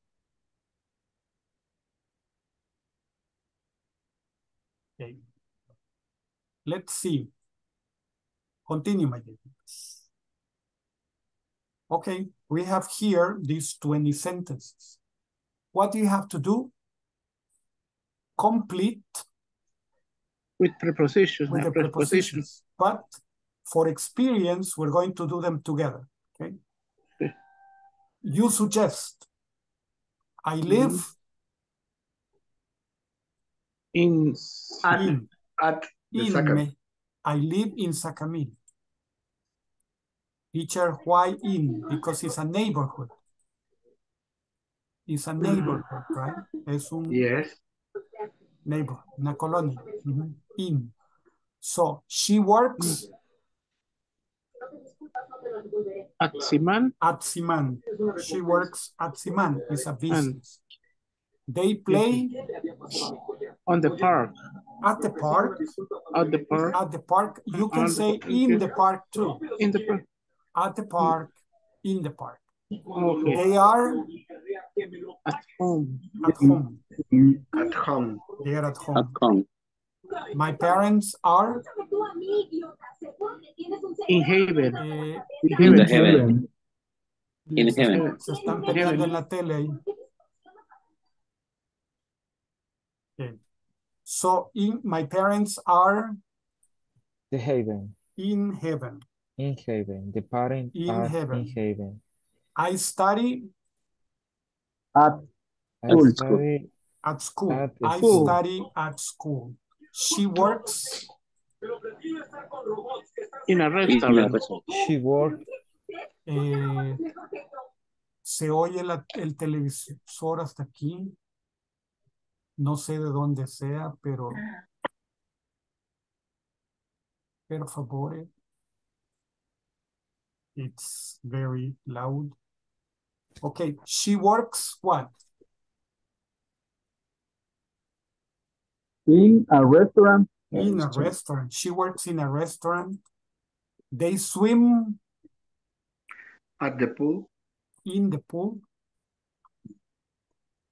Okay. Let's see. Continue, my dear. Okay, we have here these 20 sentences. What do you have to do? Complete With prepositions. with the prepositions. But for experience, we're going to do them together, okay? Okay. You suggest, I live In At, in, at the in. Me- I live in Zacamil. Teacher, why in? Because it's a neighborhood. It's a neighborhood, right? Es un Yes. neighbor, una colonia. Mhm. In. So she works at Siman at Siman. She works at Siman. It's a business. They play on the park. At the park. At the park. At the park. You can On say park, in the park too. In the park. At the park, in the park. Okay. They are At home. at home. At home. They are at home. At home. home. My parents are In heaven. eh, In the heaven. In se, heaven. se están peleando en la tele ahí. Okay. So in my parents are The haven. in heaven. In heaven. The parents In are heaven. in heaven. I study At I School. study at school. At the I school. study at school. She works In a restaurant. restaurant. she work eh, se oye la- el televisor hasta aquí. No sé de dónde sea, pero per favore. It's very loud. Okay, she works what? in a restaurant. In a restaurant. She works in a restaurant. They swim At the pool. in the pool.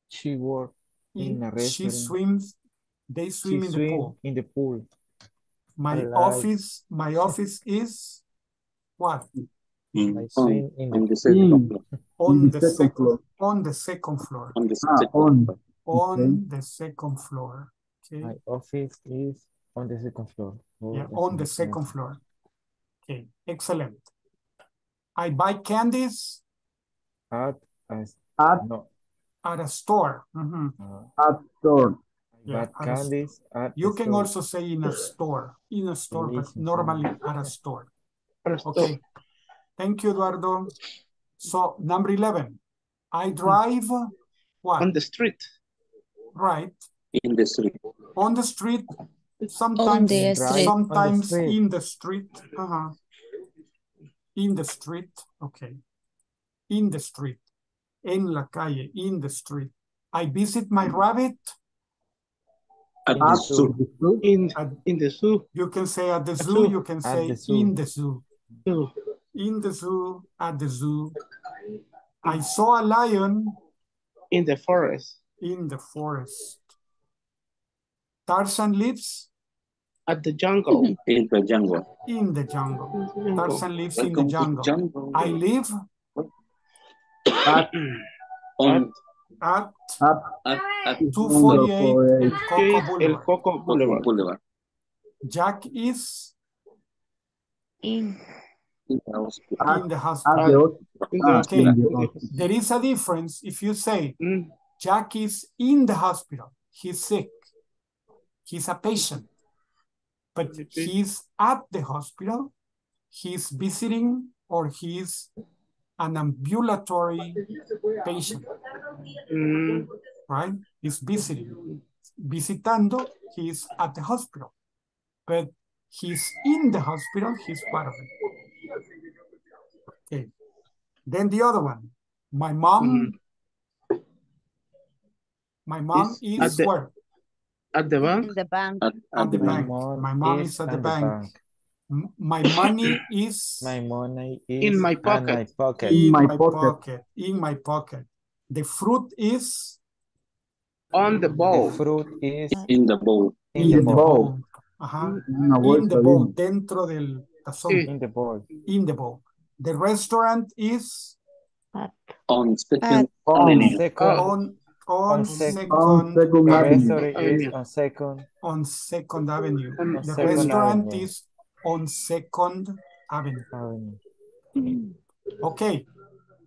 she work in a She swims. They swim she in the pool. in the pool. My like- office, my <laughs> office is what? In, I on, swim in on the the second <laughs> In. floor. On the the second second, floor. on the second floor. On the Ah, second on. floor. On the second floor. Okay. My office is on the second floor. Oh, Yeah, on the nice. second floor. Okay, excellent. I buy candies At a, At no, at a store. Mhm. uh, at store. Yeah, but at candies at You can store. also say in a store, in a store, but normally at a store. Okay. Thank you, Eduardo. So number 11, I drive what? On the street. Right. In the street. On the street, sometimes, the street. On the sometimes street. in the street. Uh-huh. In the street, okay. In the street. En la calle, in the street. I visit my rabbit. At In the ah, zoo. zoo. In, At, in the zoo. you can say at the At zoo, zoo. you can At say the in the zoo. zoo. In the zoo, at the zoo. I saw a lion In the forest. in the forest. Tarzan lives At the jungle. In the jungle. in the jungle. jungle. Tarzan lives in the jungle. jungle. I live At, On at at at, at 248 248. Coco El Boulevard. Coco Boulevard. Boulevard. Jack is In. In the hospital. At, in the hospital. the hos- In the at Okay. the There is a difference if you say Mm, Jack is in the hospital. He's sick. He's a patient. But he's at the hospital. He's visiting or he's an ambulatory patient, mm, right? He's visiting. Visitando, he's at the hospital. But he's in the hospital, he's part of it. Okay. Then the other one. My mom. My mom Is is, at the- where? At the bank. In the bank. At, At at the the My bank. My mom is at the bank. M- My money <coughs> is My money is In my in pocket. my pocket. in my my pocket. pocket. In my pocket. The fruit is On the The bowl. fruit is in the bowl. in the bowl. Ajá. Una In bolsa the bowl. bien. Dentro del tazón. Sí. In the bowl. In the bowl. The restaurant is On second On avenue. Second, on on On sec- second on second the avenue. restaurant is Avenue. on second. on Second Avenue. On The Second restaurant Avenue. is on Second Avenue. avenue. Okay.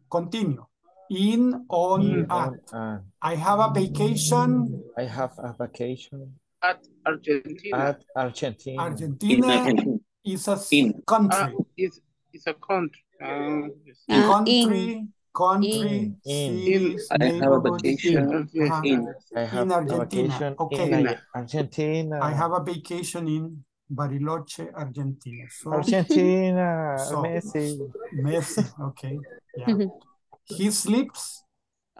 Continue. In, on, In, at. on, I have a vacation. I have a vacation At Argentina. at Argentina. Argentina Argentina. is a s- In. Ah, country. it's, it's a country. Uh, yes. Ah, country, country, In. In. cities, I have a vacation Okay. In I have in a Argentina. vacation Okay. in Argentina. I have a vacation in Bariloche, Argentina. So Argentina, <laughs> So- Messi. Messi, okay. Yeah. He sleeps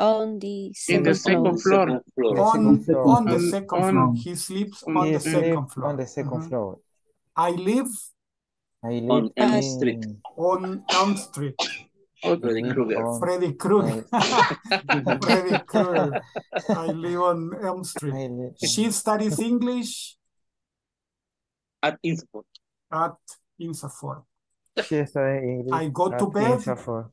On the In second the second floor. floor. second on, second floor. on the second on- floor. He sleeps on He the second floor. on the second Mhm. floor. I live I live On Elm in Street. on Elm Street. Freddy Krueger. on- Freddy Krueger. Freddy Krueger. <laughs> I live on Elm Street. She studies English At INSAFORP. at INSAFORP. She study English I go to at bed. INSAFORP.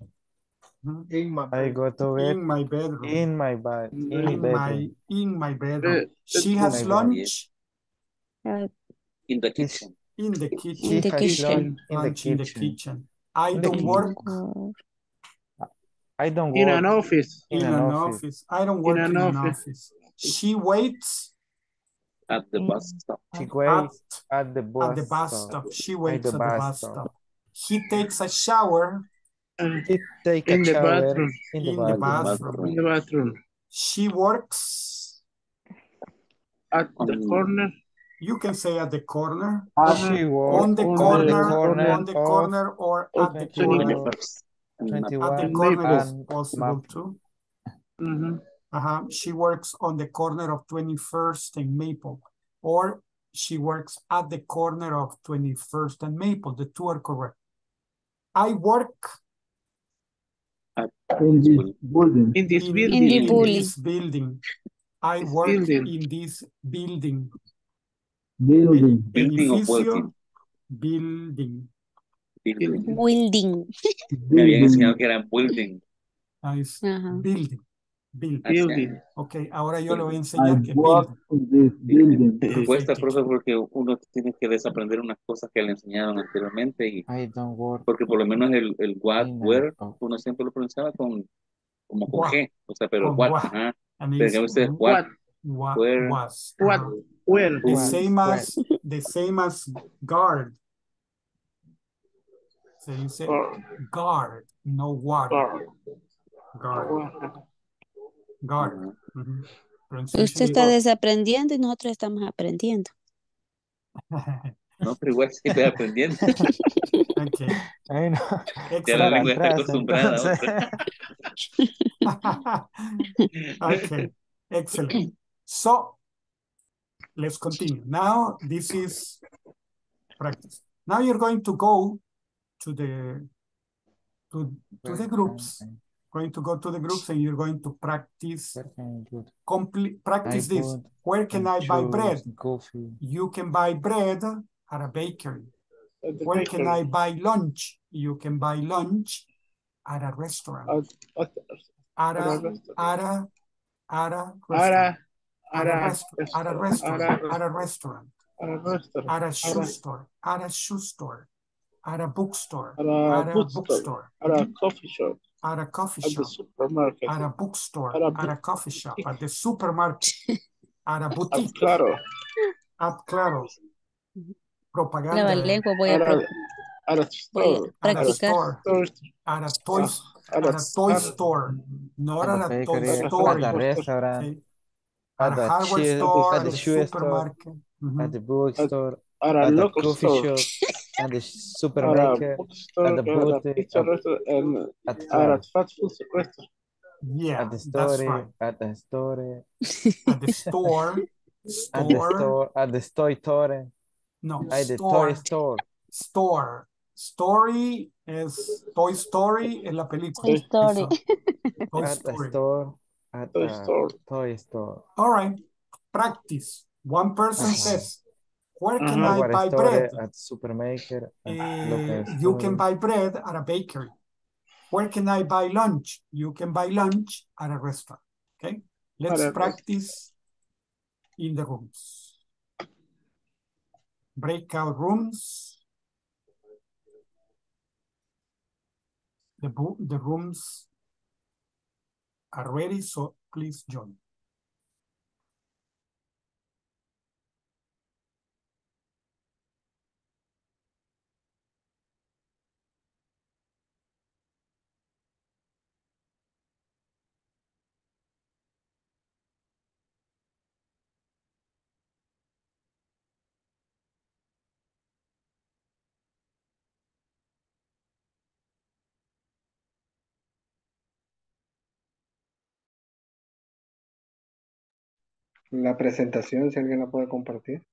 Mhm. In my I go to bed In my bedroom. in my bed. In in my bedroom. in my bedroom. Uh, She uh, has my bed. lunch Uh, In the kitchen. in the kitchen. In the kitchen. in the Lunch in the kitchen. kitchen. I In don't kitchen. work uh, I don't work. In an office. in, in an, an office. office. I don't work in, an an office. office. She waits At the bus stop. She at, waits at the bus, at the bus stop. stop. She waits the at the bus bus stop. stop. He takes a shower He take In a the shower bathroom. in the in the bathroom. bathroom. in the bathroom. She works, At the On- corner. you can say at the corner, At, She works on the on the corner, corner on the corner, or at the corner. one. 21st. At the corner is possible map. too. Mhm. Uh-huh. She works on the corner of 21st and Maple, or she works at the corner of 21st and Maple. The two are correct. I work in this building. In this in, building. In the in building. this building. I This work building. in this building. Building. Building of Edificio, wealthy. building. Building. Building. Me habían Building. enseñado que era building. Ah, es Ajá. building. Build. Building. Ok, ahora yo le voy a I enseñar que build. Cuesta, profe, porque uno tiene que desaprender unas cosas que le enseñaron anteriormente y I don't work porque por lo menos el, el what, where, oh, uno siempre lo pronunciaba con como con What. G, o sea, pero what, what. ajá. Pero what, what where, was. What? Where? The same as the same as guard. Se dice Or, guard, no water. or, Guard, guard. En Usted está desaprendiendo y nosotros estamos aprendiendo. <laughs> no, pero igual sí estoy aprendiendo. <laughs> Ok, Ay, no. Ya la excellent. lengua está acostumbrada entonces. <laughs> okay, excellent. So let's continue. Now this is practice. Now you're going to go to the to, to the groups. Going to go to the groups and you're going to practice Where can complete practice I this. Where can I buy bread? Coffee. You can buy bread at a bakery. At the Where can. I buy lunch? You can buy lunch at a restaurant. At, at, At at a a restaurant. at a at a At restaurant. a, at At a a at a restaurant. restaurant. At a restaurant. At a restaurant. At a shoe store. At a shoe store. At a bookstore. at a At a bookstore. bookstore. At a coffee shop. At a coffee At the shop. supermarket. At a bookstore. At a At a coffee shop. At the supermarket. <laughs> At a At boutique. Claro. At Claro. Propaganda. Traba lengua, voy a, At a, at a voy a store. At a store. Store. At a toy, At at a toy at store. Not At at the a toy store. at the restaurant, at At a the hardware store, at at the the store, supermarket. At the bookstore, at a at the local coffee store. shop, <laughs> at the At a supermarket, bookstore. at the At a pizza at- restaurant. And at at a fast food restaurant. Yeah, at the store, at the store, <laughs> At the store, at the store, store, at the toy store, no, at the toy store, store, store. Story es Toy Story es la película. Toy Story. <laughs> Toy at Story. store, at Toy the store. toy store. All right, practice. One person Ajá. says, where can Ajá. I buy bread? at supermarket, at Eh, you can buy bread at a bakery. Where can I buy lunch? You can buy lunch at a restaurant. Okay, let's At a practice in the rooms. Breakout rooms. The, bo- the rooms are ready, so please join. La presentación, si alguien la puede compartir.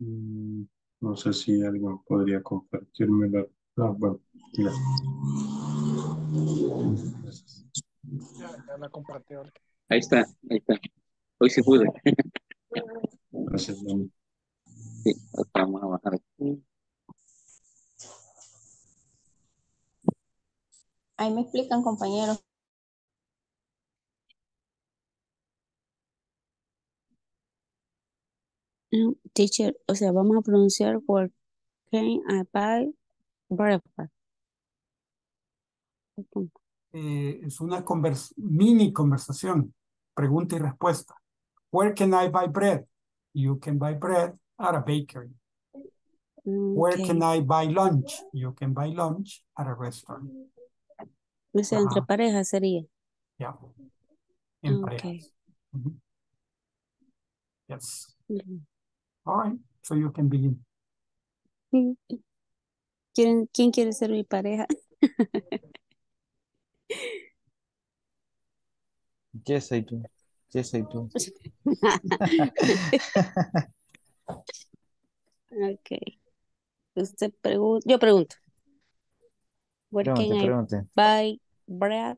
Mm, No sé si alguien podría compartirme Ah, bueno, ya. Gracias. Ya, ya la compartió. Ahí está, ahí está. Hoy sí pude. Gracias, Dani. Sí, ahorita vamos a bajar aquí. Ahí me explican, compañeros. No, Teacher, o sea, vamos a pronunciar where can I buy breakfast. Eh, es una convers- mini conversación, pregunta y respuesta. Where can I buy bread? You can buy bread at a bakery. Where Okay. can I buy lunch? You can buy lunch at a restaurant. O sea, entre Ajá. parejas sería. Yeah. En Okay. parejas. Mhm. Yes. Ujú. All right. So you can begin. ¿Quieren, ¿Quién quiere ser mi pareja? Yes, I do. Yes, I do. <laughs> Okay. Usted pregunta, yo pregunto. Where can I pregunte. buy bread?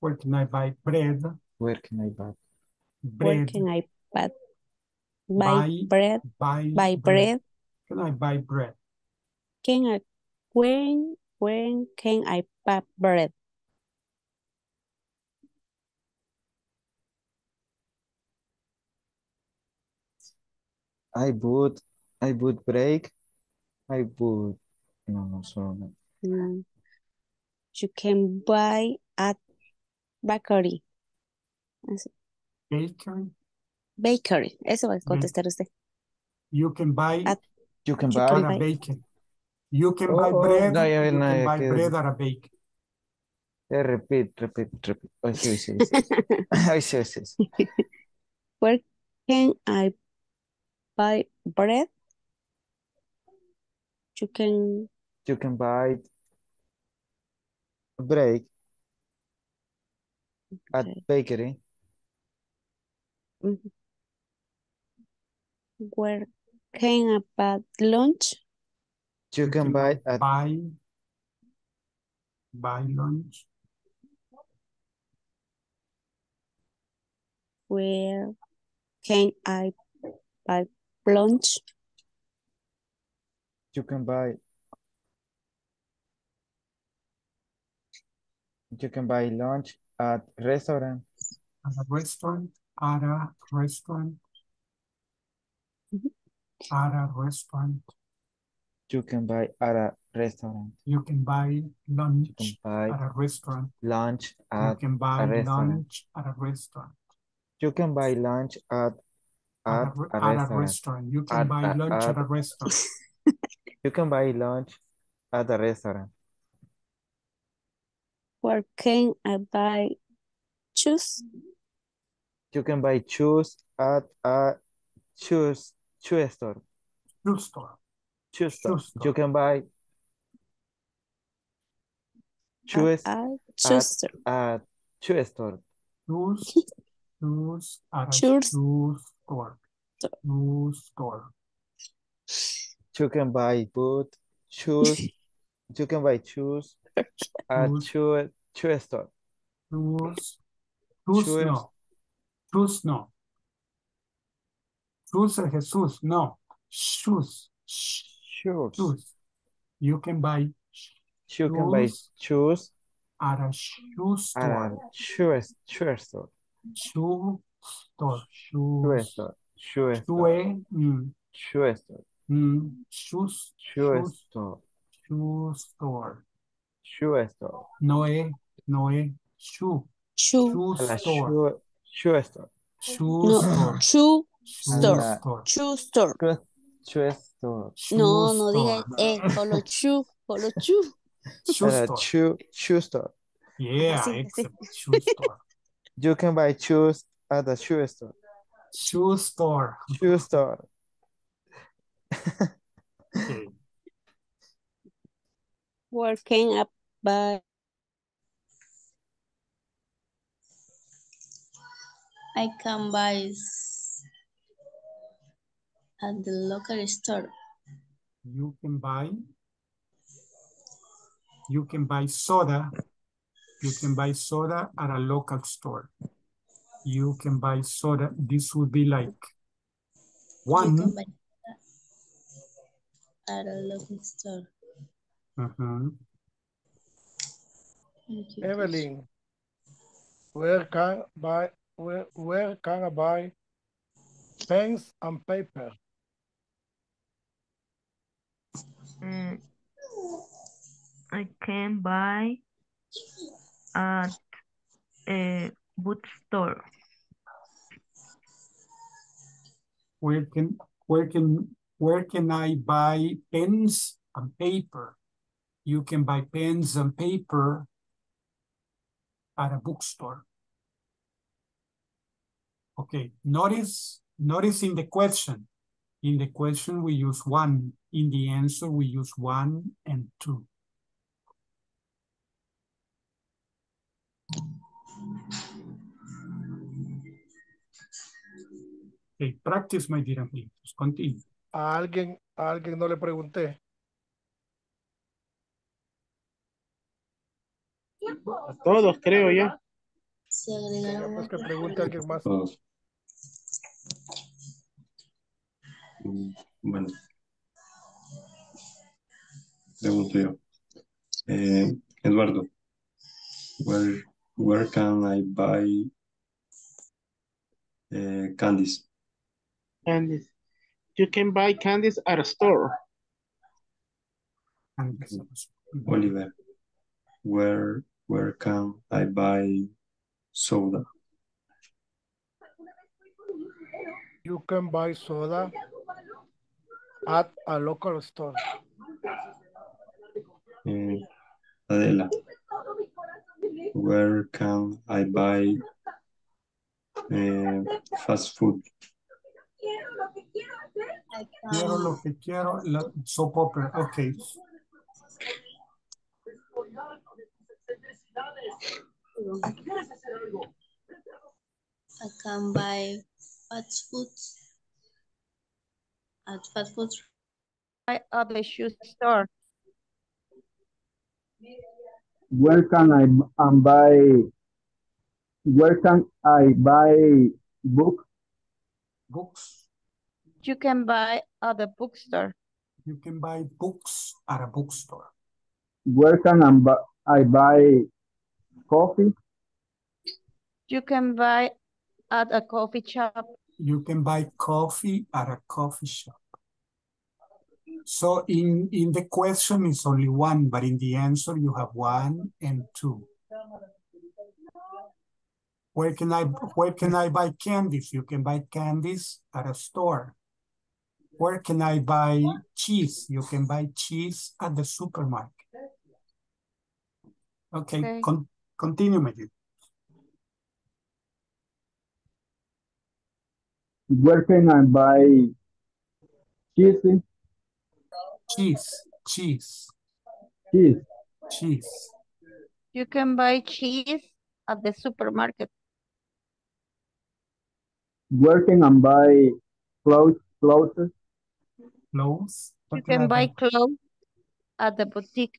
Where can I buy bread? Where can I buy? bread? Where can I buy Buy Buy, bread. buy Buy bread. bread. Can I buy bread? Can I, when, when can I buy bread? I would, I would break. I would, no, no, sorry. Mm. You can buy at bakery. Así, Bakery. Bakery. Eso va a Ba- contestar usted. You can buy At You can You buy. can at a buy. bakery. You can Oh, buy oh, bread. no, ya, You no, can buy que- bread at a bakery. Eh, repeat, repeat, repeat. Ay, sí, sí, sí. <laughs> <laughs> Ay, sí, sí, sí. Where can I buy bread? You can You can buy a break at Okay. bakery. Mhm. Where can I buy lunch? You can buy at buy buy lunch. Where can I buy lunch? You can buy. You can buy lunch at restaurant. At a restaurant. At a restaurant. Mhm. At a restaurant. You can buy at a restaurant. You can buy You lunch can buy at a restaurant. lunch You at can buy restaurant. lunch at a restaurant. you can buy lunch at At at a, re- a at a restaurant. restaurant. You can At- buy at- lunch at at- a restaurant. <laughs> You can buy lunch at a restaurant. Where can I buy shoes? You can buy shoes at a shoes shoe store. Shoe store. Shoe store. store. You can buy shoes At a shoe store. at shoe store. Shoes. Shoes at shoe store. Shoe store. You can buy boot shoes. <laughs> You can buy shoes at shoe shoe store. Shoes. Shoes Shoes. no. Shoes no. Shoes Jesús. No. Shoes. Shoes. You can buy shoes. You can buy Shoes. at a shoe store. at store. a shoe shoe store. Shoe store. Shoe Shoe. store. Shoe store. Shoe. Shoe store. mm, shoes. Shoe store. Shoe store. Shoe store. Noé. Noé. Shoe. Shoe. Shoe store. shoe shoe store. Shoe No, store. shoe Shoe store. store. Shoe store. Shoe shoe store. No, no diga eh, solo shoe, solo shoe. Shoe store. shoe shoe store. Yeah, excellent. Shoe store. You can buy shoes at the shoe store. Shoe store. Shoe store. Okay. Where can I I can buy at the local store. You can buy. You can buy soda. You can buy soda at a local store. You can buy soda. This would be like You one. can buy at a local store. Mhm. Thank you. Evelyn, where can buy where where can I buy pens and paper? Mm, I can buy at a bookstore. Where can where can where can I buy pens and paper? You can buy pens and paper at a bookstore. Okay, notice notice in the question. In the question we use one. In the answer we use one and two. Okay, practice my dear amigos. Continue. A alguien, a alguien no le pregunté. A todos, creo ya. Se agregaron Pues que pregunte a alguien más. Todos. Mm, Bueno. Pregunto yo. Eh, Eduardo, where, where can I buy eh, candies? Candies. You can buy candies at a store. Oliver, where, where can I buy soda? You can buy soda at a local store. Eh, Adela, where can I buy eh, fast food? Quiero lo que quiero, lo, soap opera, okay. I can buy fast food at fast food. Buy at the shoe store. Where can I um, buy? Where can I buy book? Books, You can buy at the bookstore. you can buy books at a bookstore. Where can I buy, I buy coffee? You can buy at a coffee shop. You can buy coffee at a coffee shop. So in, in the question it's only one, but in the answer you have one and two. Where can I, where can I buy candies? You can buy candies at a store. Where can I buy cheese? You can buy cheese at the supermarket. Okay, Okay. con- continue, Majid. Where can I buy cheese? Cheese, cheese, Cheese. cheese. You can buy cheese at the supermarket. Where can I buy clothes? Clothes. Clothes. You Where can I buy clothes at the boutique.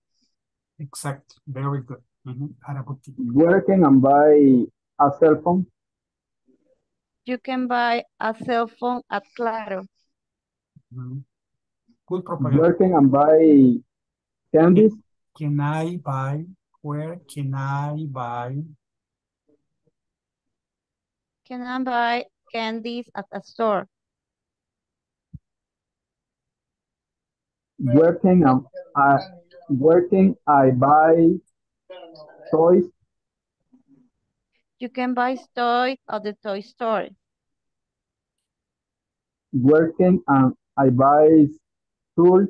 Exactly, very good. Mhm, At a boutique. Where can I buy a cell phone? You can buy a cell phone at Claro. Mm-hmm. Good propaganda. Where can I buy candies? Can I buy, where can I buy, Can I buy candies at a store? Where can I, I where can I buy toys? You can buy toys at the toy store. Where can I, I buy tools?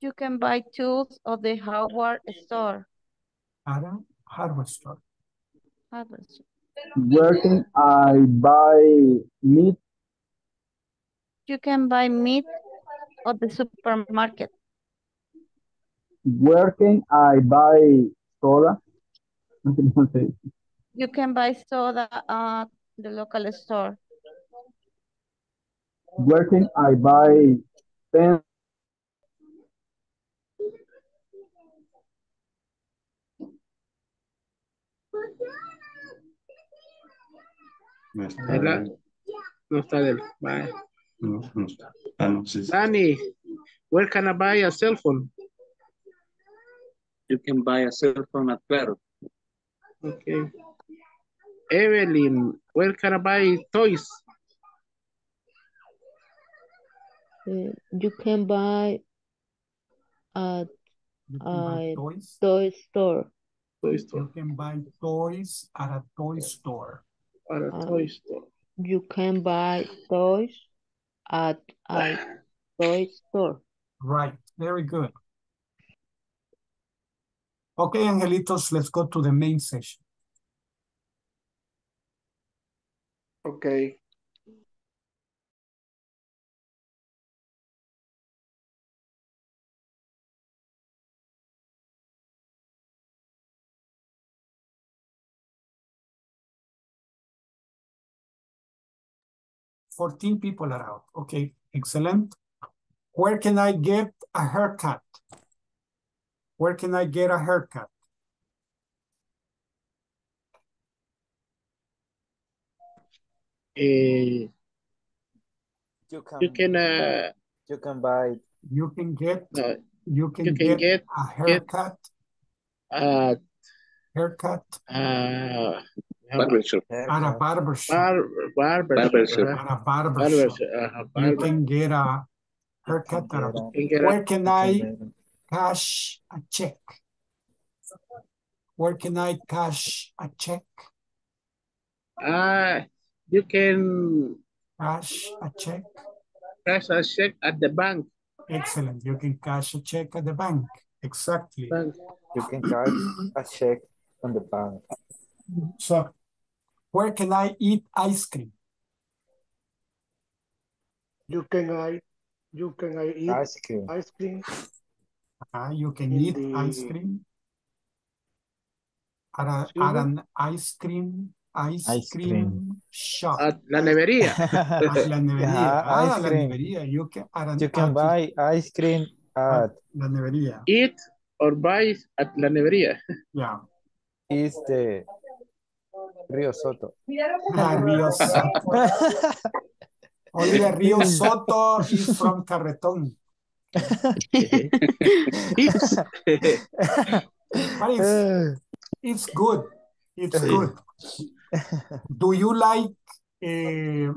You can buy tools at the hardware store. at a hardware store? Hardware store. Where can I buy meat? You can buy meat at the supermarket. Where can I buy soda? No sé. You can buy soda at the local store. Where can I buy pen? No está. ¿Verdad? No está del. Bye. No, no está. Ah, no, sí, sí. Danny, where can I buy a cell phone? You can buy a cell phone at Claro. Okay. Evelyn, where can I buy toys? Uh, you can buy at You can buy a toys. toy store. Toy store. You can buy toys at a toy store. At a Uh, toy store. You can buy toys at a toy store. Right, very good. Okay, Angelitos, let's go to the main session. Okay. Fourteen people are out. Okay, excellent. Where can I get a haircut? Where can I get a haircut? Eh, You can, You can uh, you can buy You can get, no, you can you can get get a haircut, uh, haircut uh, Barber shop. at a haircut. barber shop. bar, barber, Barber shop, shop. uh-huh. At a barber barber, shop. shop, uh-huh, You can get a haircut can get a, Can get a, where can you I can get cash a check? Where can I cash a check? uh, you can Cash a check? cash a check at the bank. Excellent. You can cash a check at the bank. Exactly. bank. You can cash a check on the bank. So, where can I eat ice cream? You can I, you can I eat Ice cream. ice cream Uh, you can in eat ice cream at, a, at silver. an ice cream ice, Ice cream, cream. shop. At la nevería. At <laughs> la nevería. Yeah, ah, ice la nevería. You can at an You can at, buy ice cream at at la nevería. Eat or buy at la nevería. Yeah. is the Rio Soto. La Rio Soto. Only the Rio Soto is from Carreton. It's But <laughs> it's, it's good. It's good. Do you like, uh,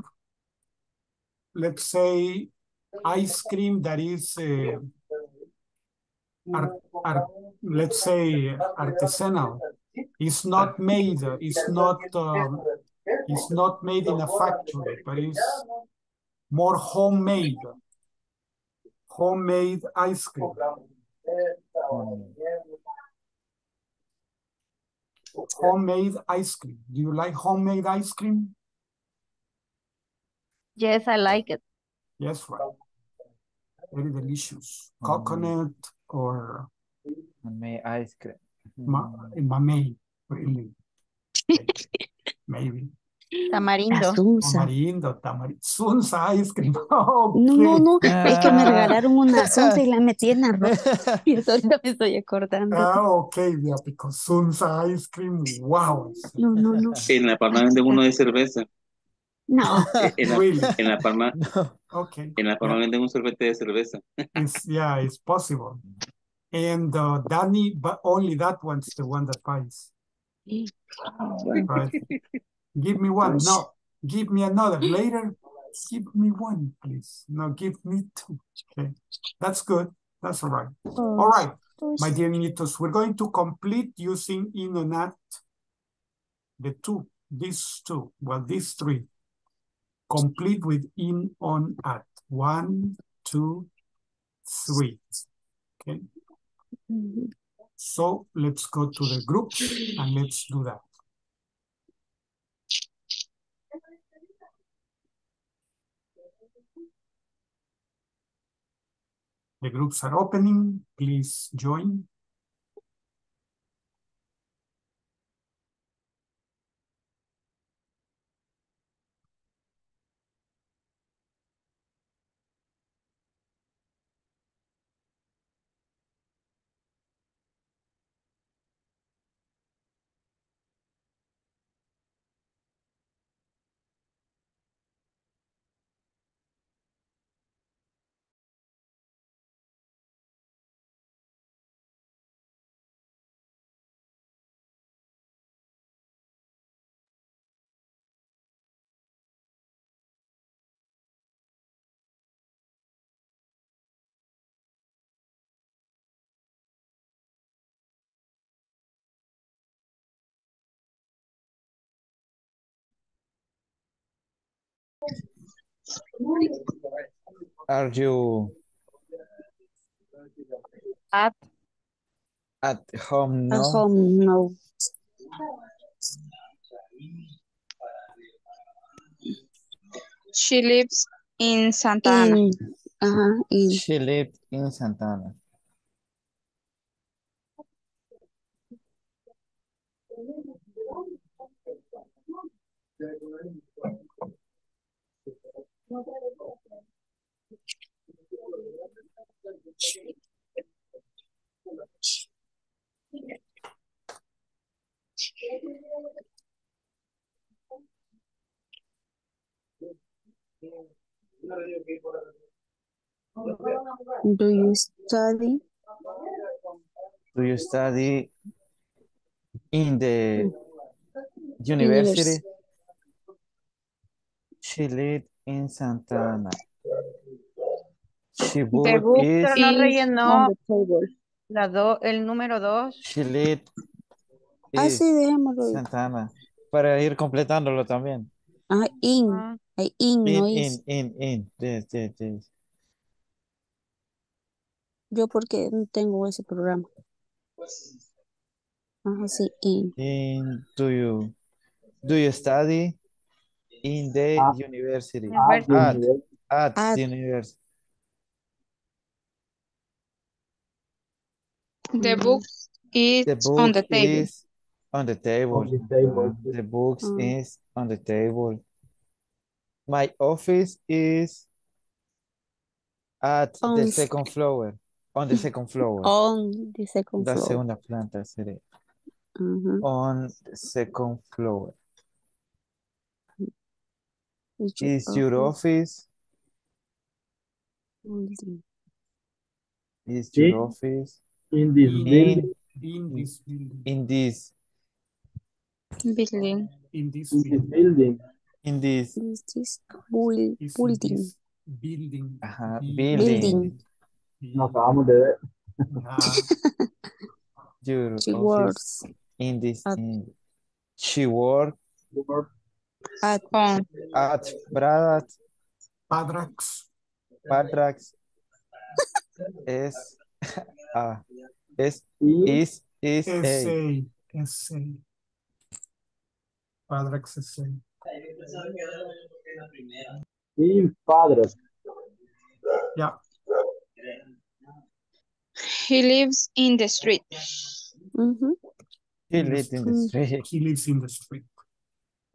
let's say, ice cream that is, uh, art, art, let's say, artisanal? It's not made. It's not. Um, it's not made in a factory, but it's more homemade. Homemade ice cream. Um, Homemade ice cream. Do you like homemade ice cream? Yes, I like it. Yes, right. Very delicious. Mm. Coconut or Homemade ice cream. ma Mm. mamey, really. <laughs> Maybe. Tamarindo. Asunza. Tamarindo, tamarindo. Sunsa ice cream. <laughs> No, no, Okay. no, es que me Ah. regalaron una sonza y la metí en arroz. <laughs> Y ahorita me estoy acordando. Ah, okay, yeah, because Sunsa ice cream, wow. No, no, no. En La Palma venden uno de cerveza. No. <laughs> En la, Really? en La Palma, Okay. en La Palma Yeah, venden un sorbete de cerveza. it's, yeah, it's possible. And uh, Danny, but only that one's the one that buys. Right. Give me one. No, give me another. Later, give me one, please. No, give me two. Okay. That's good. That's all right. All right, my dear niñitos, we're going to complete using in and at the two, these two, well, these three. Complete with in, on, at. One, two, three. Okay. Mhm. So let's go to the groups and let's do that. The groups are opening. Please join. Are you at at home? No. At home, no. She lives in Santa Ana. In, uh -huh, in. She lived in Santa Ana. Do you study? Do you study in the university? She lived in Santa Ana. She The book book is no rellenó on the table? la do, el número dos. she lived Ah, is sí, dejémoslo. Santa Ana. Para ir completándolo también. Ah, in. Ah, in, In, no in, is. in, in. Yes, yes, yes. Yo porque no tengo ese programa. Ajá, sí, in. In, do you, do you study in the Ah. university? At the At, university. at At. the university. The Mm. book is The book on the table. is on the table. On the table. The books Mm. is on the table. My office is at On the the second floor. On the second floor. <laughs> On the second La segunda planta sería. Ujú. On the second floor. Is your Is your office? building? Is your In- office In this In- building. In this building, in this Building. in this In this building, building. in this Is this buil- is in building? building. ajá, Building. building Nos acabamos de ver. Your She office works in this at- in she work at On. at Pradat Padrax. Padrax es ah, es Y is is a Essay. Essay. Padrax essay. in padres. Yeah. He lives in the street. Ujú. he In the lives in the Mm. street He lives in the street.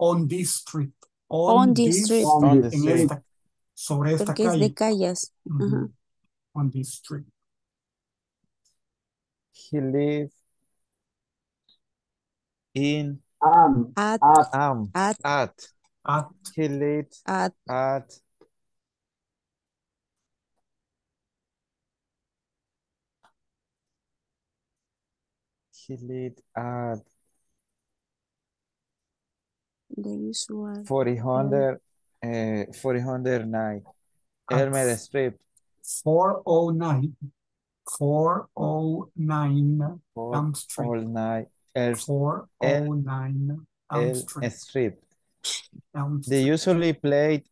On this street. On this street. On on the En street esta. Sobre esta Porque es de calle. calles. Ujú. Ajá. On this street. he lives in Am. At At. um at at At he lives at at he lives at the usual. 400 uh, 409 Elmer Street 409. 409 for Elm Street. all night El, 409 Elm Street. Street Elm they usually played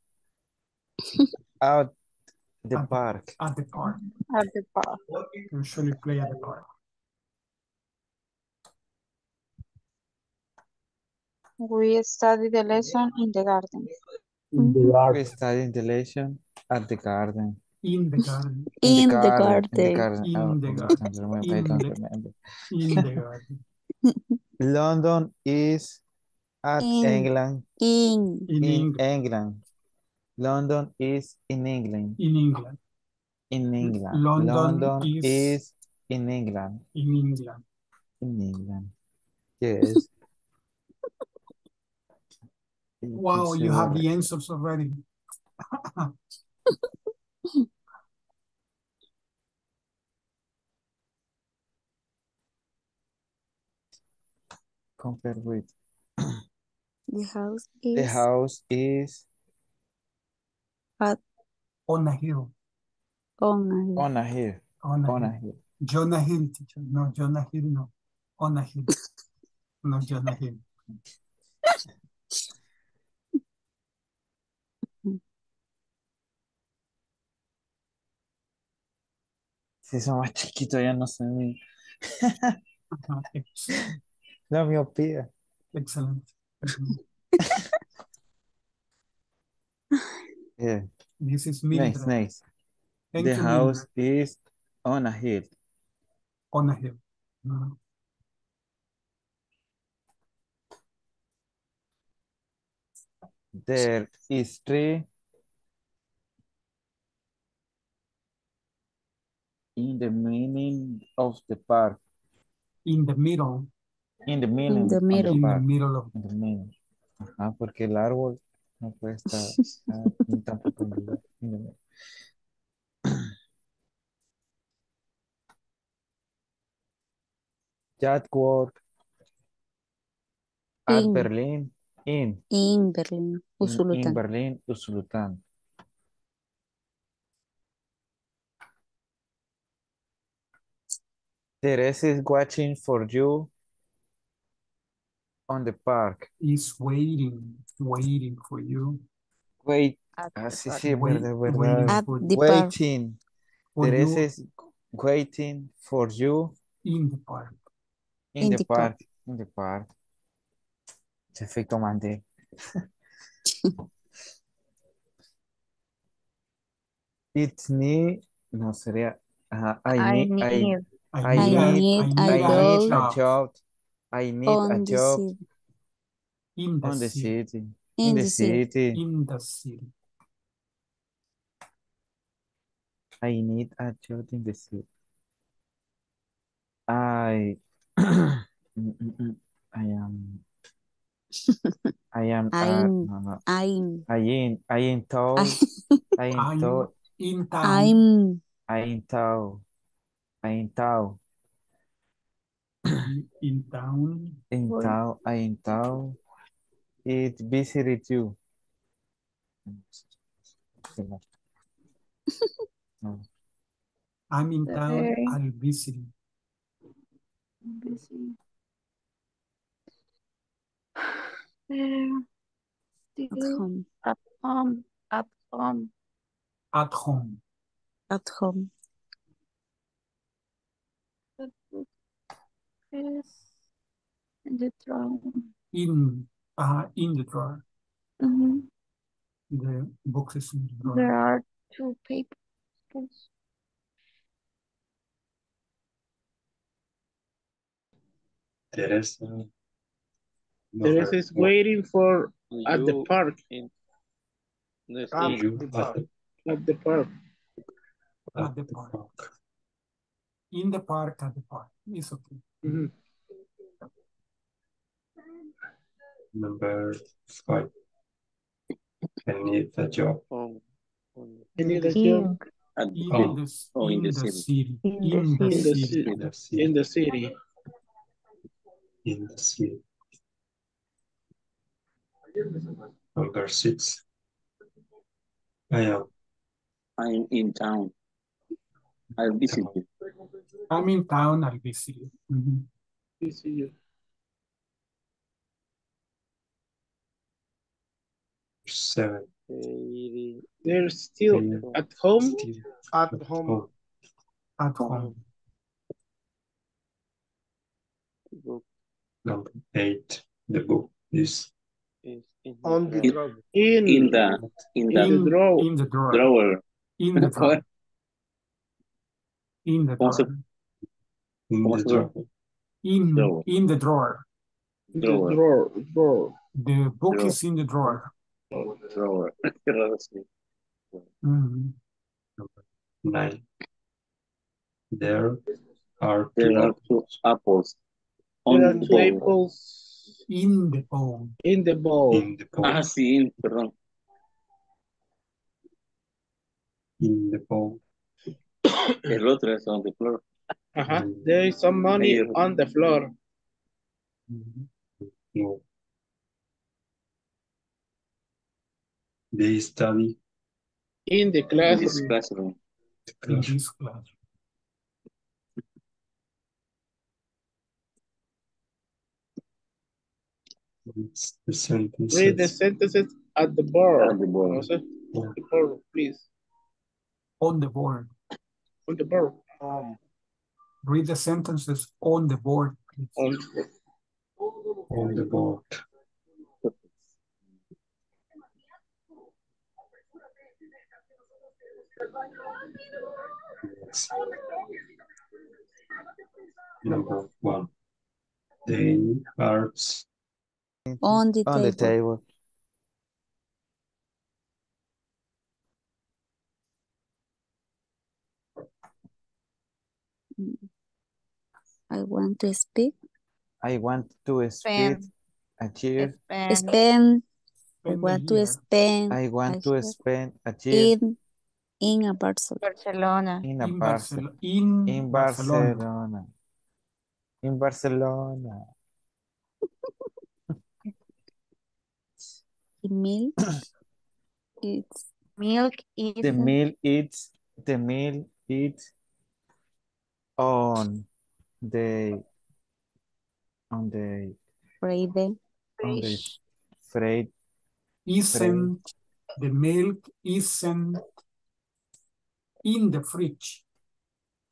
<laughs> out the At the- park At the park. At the park. Usually play at the park. We study the lesson in the garden. In the we garden. studied the lesson at the garden In the garden. In the garden. In the I garden. don't remember, I In the- remember. In the garden. <laughs> London is at In- England In In in England. England London is in England In England. in England London London is- is in England In England. in England yes Wow, you have the answers already. <laughs> compared with the house is the house is At. On a hill. on a hill. on a hill On a on a hill. hill Jonah Hill, teacher. No, Jonah Hill, no. On a hill. <laughs> No, Jonah Hill. Si son más chiquitos ya no ex- <laughs> la miopía Excellent. Mhm. <laughs> yeah This is next Thank the you, house Mildred. is on a hill On a hill. There is tree In the meaning of the park. In the middle. In the middle. In the middle. In the middle of. In the middle. Ajá, porque el árbol no puede estar <laughs> ni tampoco en el in the middle. <clears throat> At Berlín. In. In Berlín. Usulután. In, in Berlín, Usulután. Teresa is watching for you on the park. Is waiting, waiting for you. Wait. At Ah, sí, park. sí, Wait- verdad, verdad. At for, the park. Waiting. you is waiting for you in the park. in, In the, the park. park. In the park. Ese efecto mandé. It's me. No sería. Ajá, I I need. I, need I I I need, a, need I a need I a need a job job. I need a on the job city. in the on the city. city. In In the the city. city. In the city. I need a job in the city. I <coughs> Mm, mm, mm. I am I am I'm no no I'm I am I am told <laughs> I am I'm told in town. I'm I am told I am told in- in town. in town I am town it visited you. No. I'm in town. Very I'll visit. busy. At Still home. at home. At home. At home. At home. Is in the drawing. In uh in the drawer. Mhm. The box is in the drawer. There are two papers. Teresa. Teresa is waiting for at the park. in the At. You the at park. At the park. At at the the park. park. In the park. At the park. It's okay. Mhm. Number five. I need a job. On, on, I need a In, job at the In Oh. the Oh, in in the the city. city. In the In the city. city. in the city. In the city. In the city. Number six. I am I'm in town. I'll visit you. I'm in town. I'll visit you. Mhm. We see you. seven. Eighty- They're still I at home. still At at home. home. At home. book Number eight. The book is is in On the in, drawer. In, in the in in the the In, drawer. in the drawer. drawer. In the drawer. What? In the drawer. in the drawer. In Drawer. in the drawer. In the Drawer. drawer. Drawer. The book Drawer. is in the drawer. Drawer. Qué raro sí. Mhm. Nine. There are two There are two apples apples There are two bowl. apples In the bowl. in the bowl. in the bowl. Ah, sí, perdón. In the bowl. El otro es on the floor. Uh-huh. There is some money Ahí- on the floor. No. They study In the In this classroom. classroom. the In classroom. this class. It's the sentences. Read the sentences at the board. At the board. No. Yeah. The board, please. On the board. On the board. Um, Read the sentences on the board. please. On on the board. Yes. Number one. They are On the On the table. I want to speak. I want to speak Spend. a year. Spend. Spend. I want to spend I want to spend a year in in a Barcelona. Barcelona. in a In Barcelona. Barcelona. In In Barcelona. Barcelona. In Barcelona. The milk <coughs> it's Milk is The meal eats the meal eats on the on the Friday. on the freight Isn't, the milk isn't in the fridge.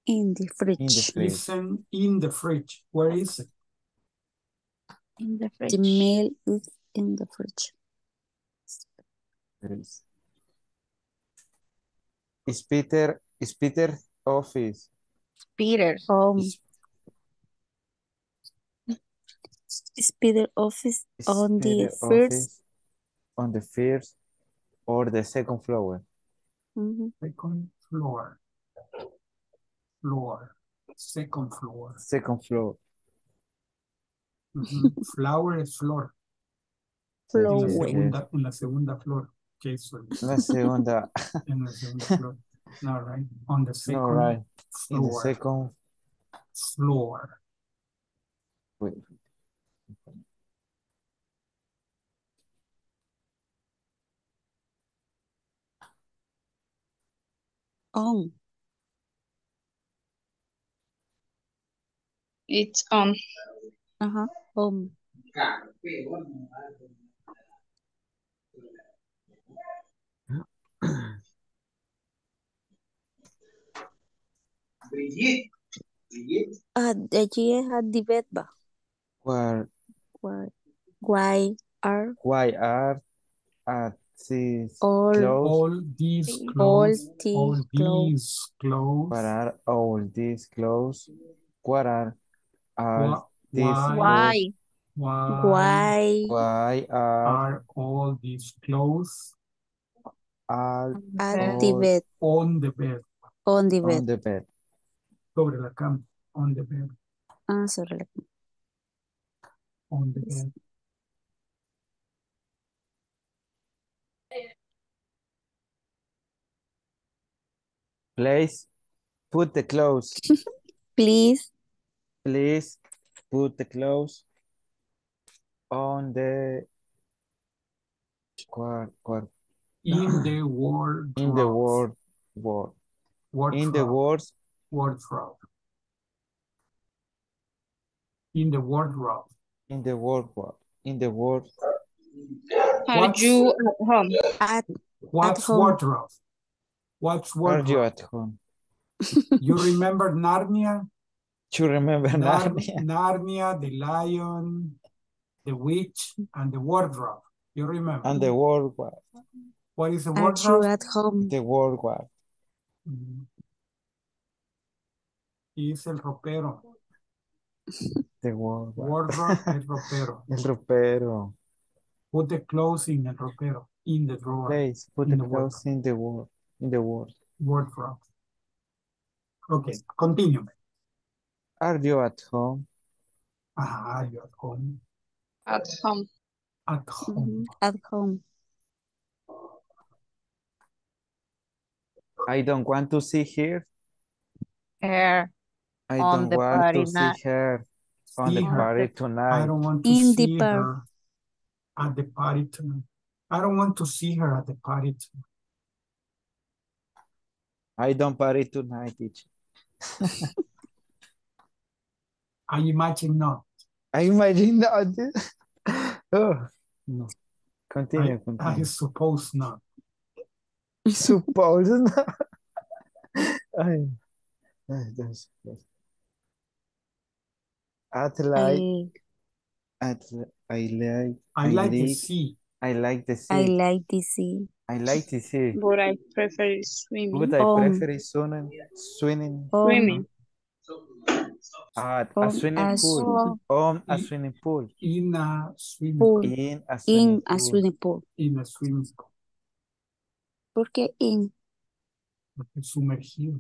In the fridge. fridge. Isn't in the fridge. Where is it? in the fridge. The milk is in the fridge. is is Peter is Peter's office Peter's. Home. Is Peter office on the Peter first? office on the first or the second floor Mhm. Second floor. Floor. Second floor. second floor Ujú. <laughs> Flower es flor. En la Flower. segunda, en la segunda flor. Que es. la segunda En la segunda flor. <laughs> No, right? On the second no right in the floor. second Floor. wait. On. It's on. Ajá. Home. <clears throat> Ah, de allí es at the bed ba? where Why, why are why are at these all clothes All these all clothes. these All clothes these clothes. what are all these clothes what are are these why- Why? Why why are are all these clothes all at the bed on the bed? on the on bed? the bed Sobre la cama. On the bed. Ah, sobre la On the bed. Please put the clothes. <laughs> Please Please put the clothes on the quar, quar, In the <sighs> wardrobe. in the ward ward in the Wardrobe. Wards Wardrobe. In the wardrobe. in the wardrobe in the ward Are What's- you at home? at What's home. wardrobe? What's wardrobe? are you at home? <laughs> <laughs> You remember Narnia? You remember Nar- Narnia? <laughs> Narnia, the lion, the witch, and the wardrobe. You remember? And the wardrobe, What is the Are you wardrobe? at home? the wardrobe, Mm. Y es el ropero. the wardrobe. Wardrobe es ropero. El ropero. Put the clothes in el ropero. In the drawer. Please put In the the clothes in the ward in the ward. Wardrobe. Okay, continue. Are you at home? Ah, you're at home. At home. At home. Mhm. At home. I don't want to see her. Her. I On don't the want party to night. see her on the See her. party tonight. I don't want to In see park. her at the party tonight. I don't want to see her at the party tonight. I don't party tonight, teacher. <laughs> I imagine not. I imagine that. <laughs> oh, no. I, Continue, I continue. suppose not. <laughs> Suppose not. Ay, ay, Dios, Dios. At like, I, at, I like, I like the sea. I like the I sea. like the sea. I like the sea. But I prefer swimming. But I Um, prefer swimming, swimming Home. Swimming. at a On swimming a pool. On a I- swimming pool. In a swimming Pool. In a swimming In a pool. swimming pool. In a swimming pool. ¿Por qué in? Porque Sumergido.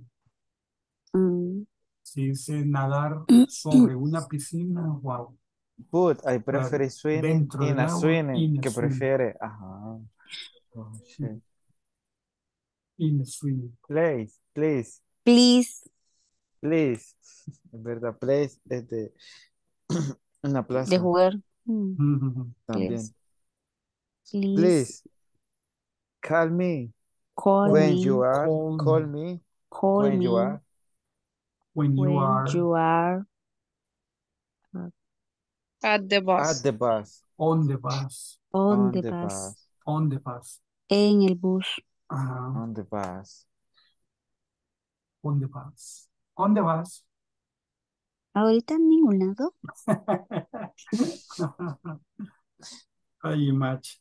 Mm, Si dice nadar sobre una piscina, wow. But I prefer swimming dentro in a agua, swimming. in Que swimming. prefiere. Ajá. Oh, shit. In a swimming. Please, please, Please Please. Es verdad, place es de una plaza. De jugar. Mm. También. please. Please Please, call me call when me. you are. Call Call me. me Call when me you are. When you when are you are At the At bus. the bus. on the bus. on On the the bus. bus. On the bus. En el bus. Ajá. On the bus. On the bus. On the bus. Ahorita en ningún lado. <laughs> Ay, match.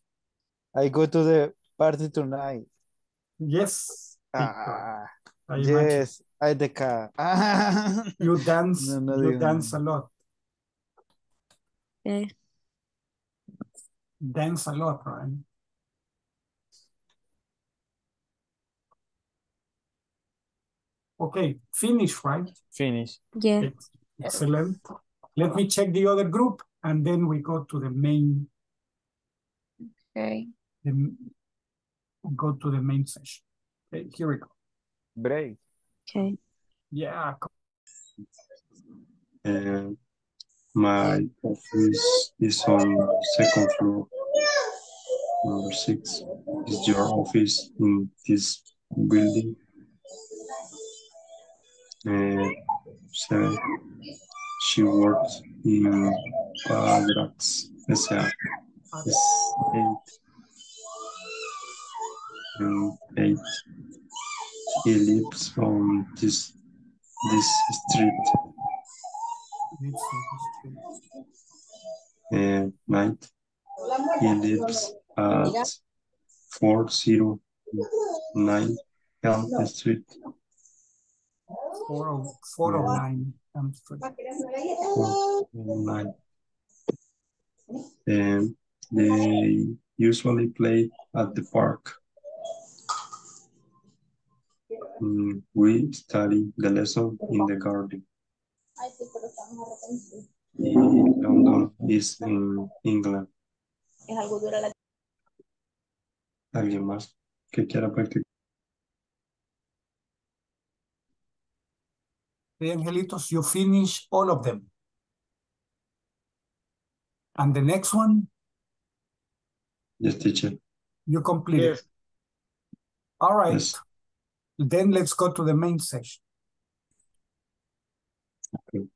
I go to the party tonight. Yes. Ah, I imagine. yes, I the car. Ah. <laughs> You dance, No, no you digo dance a lot. Eh, Dance a lot, right? Okay, finish, right? Finish. yeah. Excellent. Let me check the other group and then we go to the main, Okay. the, go to the main session. Okay, here we go. Break. Okay. Yeah, Uh, my office is on second floor. Number six. Is your office in this building? Uh, seven. She works in Quadrats S.A. Is eight. And eight. He lives on this this street. Uh, let's see the street. and night. He lives at four zero nine Elm Street. Four oh, four oh nine Elm Street. Four oh nine. And they usually play at the park. Mm, we study the lesson in the garden. In London is in England. ¿Alguien más que quiera practicar? Okay, Angelitos, you finish all of them. And the next one, Yes, teacher. you complete it. Yes. All right. Yes. Then let's go to the main session. Okay.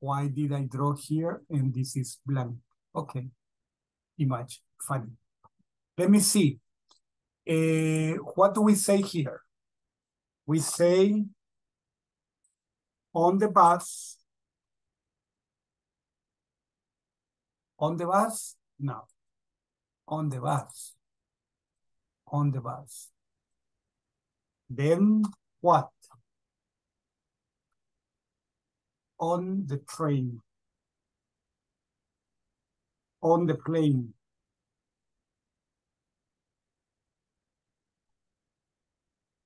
Why did I draw here and this is blank? Okay. Image, funny. Let me see. Eh, what do we say here? We say on the bus. On the bus? No. On the bus. On the bus. Then what? On the train. On the plane.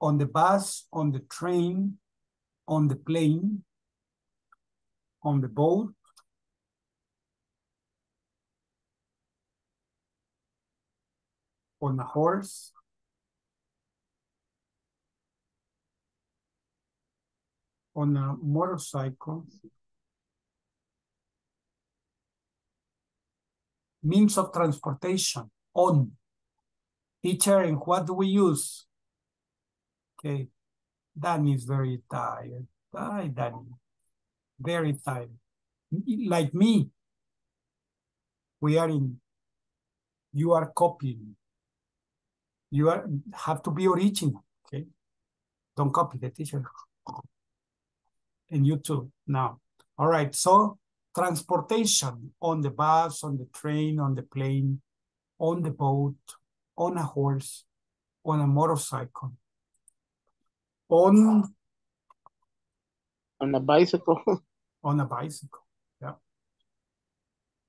On the bus, on the train, on the plane, on the boat, on a horse, on a motorcycle, means of transportation, on. Teacher, and what do we use? Okay, Danny is very tired. Hi, Danny. Very tired. Like me. We are in, you are copying. You are have to be original, okay? Don't copy the teacher. And you too, now. All right, so transportation on the bus, on the train, on the plane, on the boat, on a horse, on a motorcycle, on On a bicycle. on a bicycle, yeah.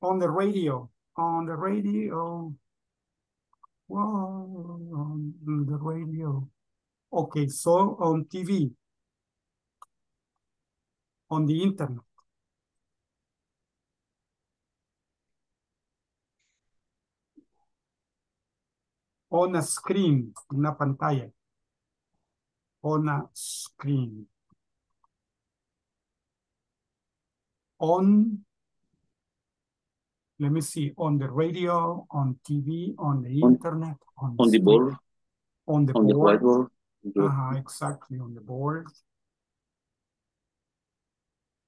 On the radio, on the radio, Well, on the radio. Okay, so on TV. On the internet. On a screen, una pantalla. On a screen. On, let me see, on the radio, on TV, on the On- internet, on, On the board, on the on the board. whiteboard. the- Uh-huh, exactly, on the board.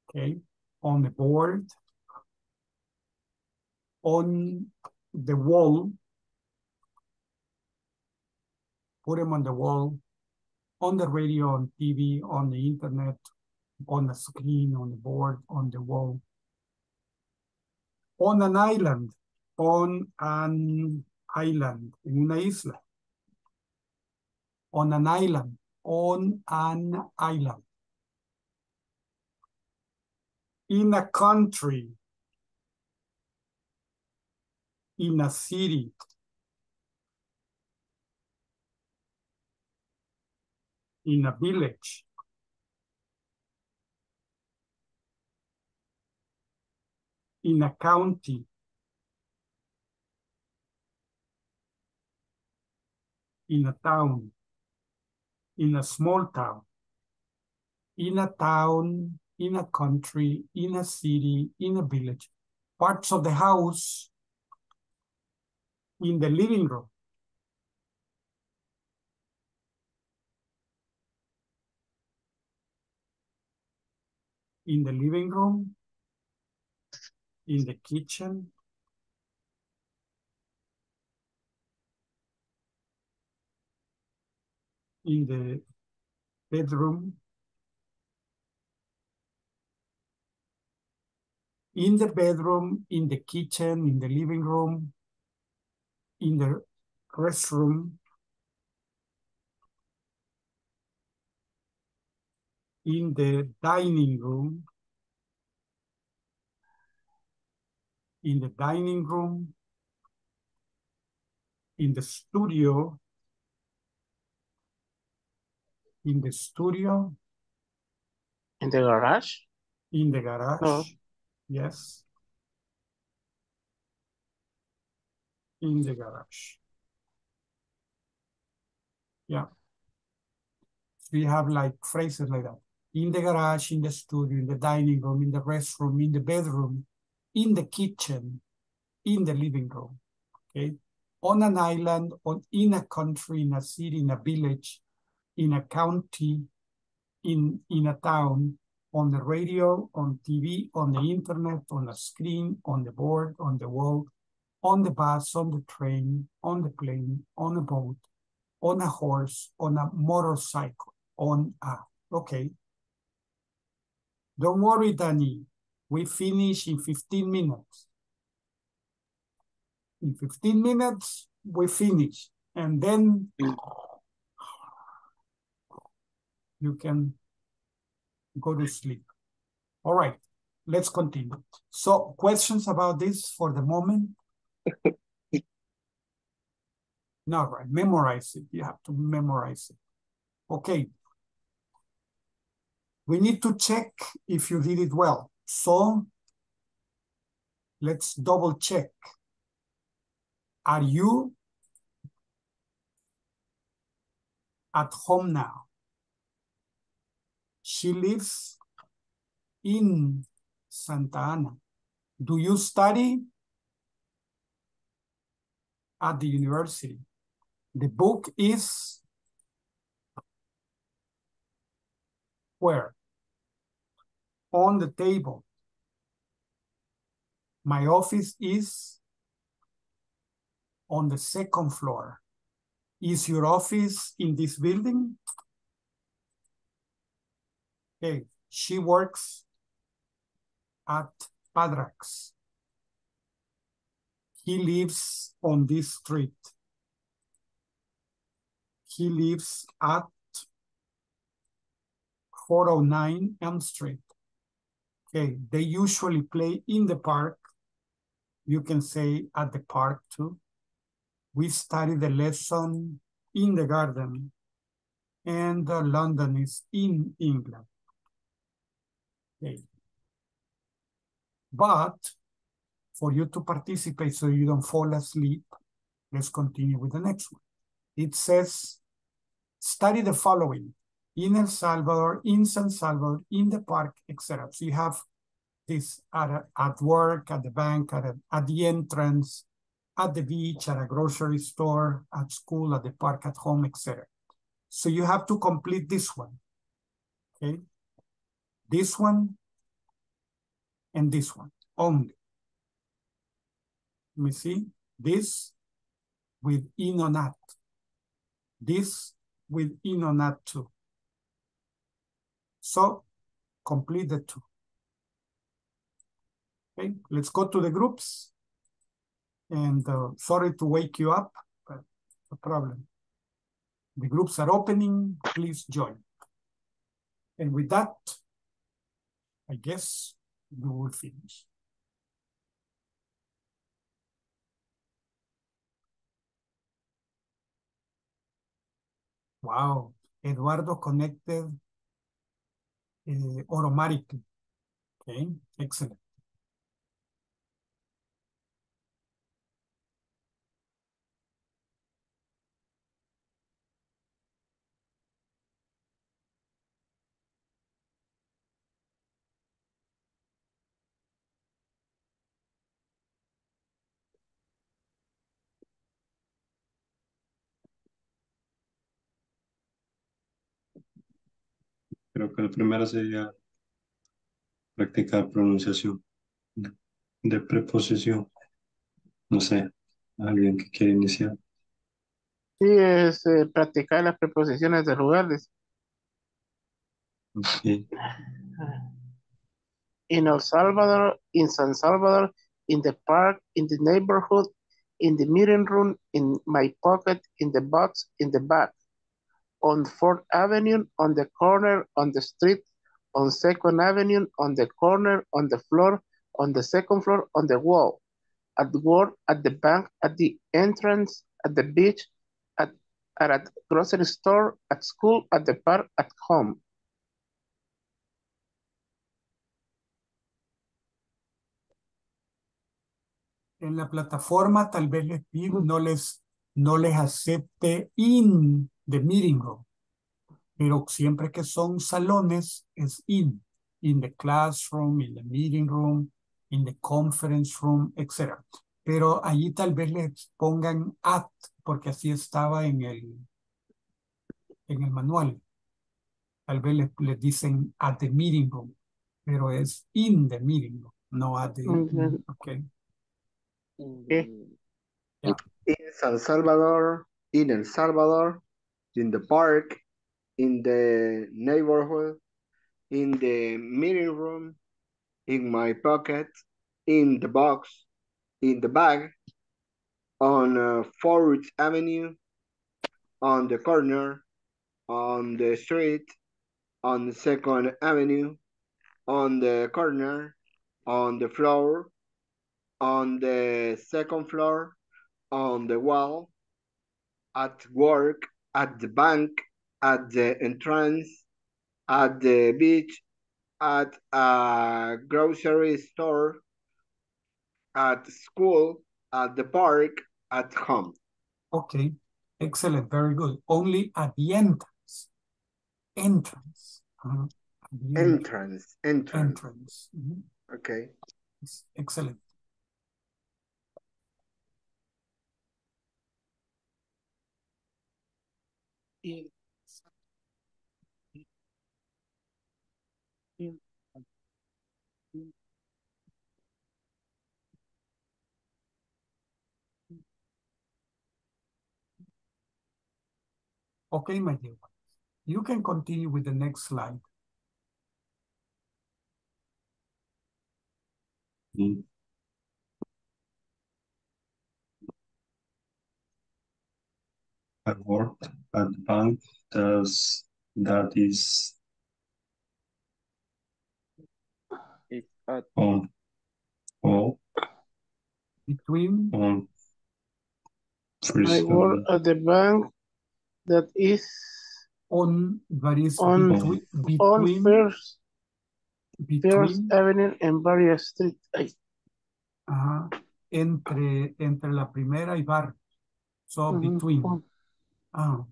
Okay, on the board. On the wall. Put them on the wall. On the radio, on TV, on the internet, on the screen, on the board, on the wall. On an island, on an island, en una isla. On an island, on an island. In a country. In a city. In a village. In a county. In a town. In a small town. In a town, in a country, in a city, in a village. Parts of the house. In the living room. In the living room. In the kitchen. In the bedroom. In the bedroom, in the kitchen, in the living room, in the restroom, in the dining room, in the dining room, in the studio, in the studio, In the garage? in the garage. No. Yes. In the garage. Yeah. We have like phrases like that. In the garage, in the studio, in the dining room, in the restroom, in the bedroom, in the kitchen, in the living room. Okay. On an island, on in a country, in a city, in a village, in a county, in in a town, on the radio, on TV, on the internet, on a screen, on the board, on the wall, on the bus, on the train, on the plane, on a boat, on a horse, on a motorcycle, on a, okay. Don't worry, Danny. We finish in 15 minutes. In 15 minutes, we finish. And then you can go to sleep. All right, let's continue. So questions about this for the moment? <laughs> No, right, memorize it. You have to memorize it. Okay. We need to check if you did it well. So let's double check. Are you at home now? She lives in Santa Ana. Do you study at the university? The book is where? On the table. My office is on the second floor. Is your office in this building? Okay, she works at Padrax. He lives on this street. He lives at 409 Elm Street. Okay, they usually play in the park. You can say at the park too. we study the lesson in the garden and uh, London is in England. Okay. But for you to participate so you don't fall asleep, let's continue with the next one. It says, study the following in El Salvador, in San Salvador, in the park, etc. So you have this at, at work, at the bank, at, a, at the entrance, at the beach, at a grocery store, at school, at the park, at home, etc. So you have to complete this one, okay? This one and this one only. Let me see, this with in or not. This with in or not too. So complete the two. Okay, let's go to the groups. And uh, sorry to wake you up, but no problem. The groups are opening, please join. And with that, I guess we will finish. Wow, Eduardo connected uh, automatically. Okay, excellent. Creo que la primera sería practicar pronunciación de, preposición. No sé, alguien que quiere iniciar. Sí, es eh, practicar las preposiciones de lugares. Ok. In El Salvador, in San Salvador, in the park, in the neighborhood, in the meeting room, in my pocket, in the box, in the bag, on Fourth Avenue, on the corner, on the street, on Second Avenue, on the corner, on the floor, on the second floor, on the wall, at work, at the bank, at the entrance, at the beach, at, at a grocery store, at school, at the park, at home. En la plataforma tal vez les pido no les, no les acepte in the meeting room. Pero siempre que son salones es in. In the classroom, in the meeting room, in the conference room, etc. Pero allí tal vez les pongan at, porque así estaba en el, en el manual. Tal vez les, les dicen at the meeting room, pero es in the meeting room, no at the, okay. Okay. Yeah. In San Salvador, in El Salvador, in the park, in the neighborhood, in the meeting room, in my pocket, in the box, in the bag, on uh, Fourth Avenue, on the corner, on the street, on the Second Avenue, on the corner, on the floor, on the second floor, on the wall, at work, at the bank, at the entrance, at the beach, at a grocery store, at school, at the park, at home. Okay, excellent, very good. Only at the entrance. Entrance. Uh-huh. The entrance. Entrance, entrance. Entrance. Mhm. Okay. Yes, Excellent. Okay, my dear one. You can continue with the next slide. Mm. At work, at the bank, does that is It's at on all Between on I work at the bank that is On, that is on, between, on between, First, First between, Avenue and Various Street. Ay, ajá, entre, entre la primera y bar. So ujú, between. On,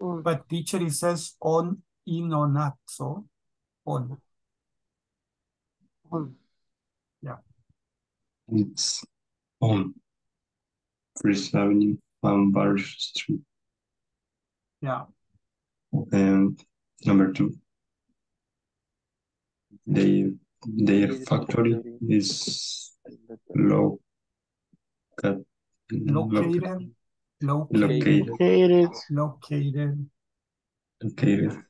Ah, but teacher it says on, in or not, so on. on. Yeah. It's on First Avenue and Bar Street. Yeah. And number two, they, their factory is low. Located, Located, Located. Located. Located.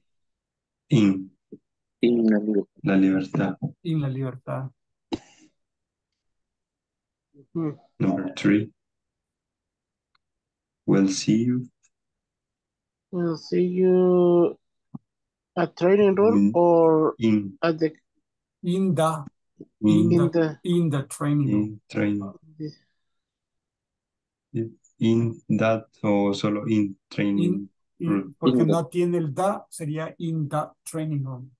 In. En la libertad. La Libertad. in La Libertad. Number three, we'll see you. We'll see you at training room in, or in, at the In the, in, in in the, the in the training room. in training. In that o solo in training In- room. porque In the- no tiene el da, sería in the training room.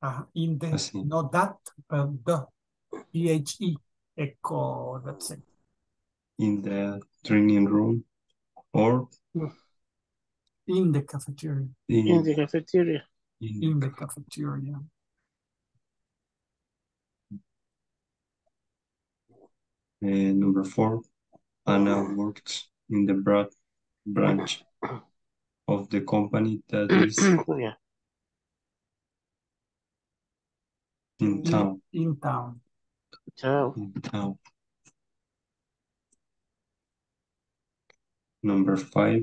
Ajá, in the, Así. no that, but the, T-H-E, echo, that's it. in the training room or In the cafeteria, in in, the cafeteria. in in the cafeteria. uh, number four, Anna works in the broad branch of the company that <clears throat> is in town. In town. So In town. Number five,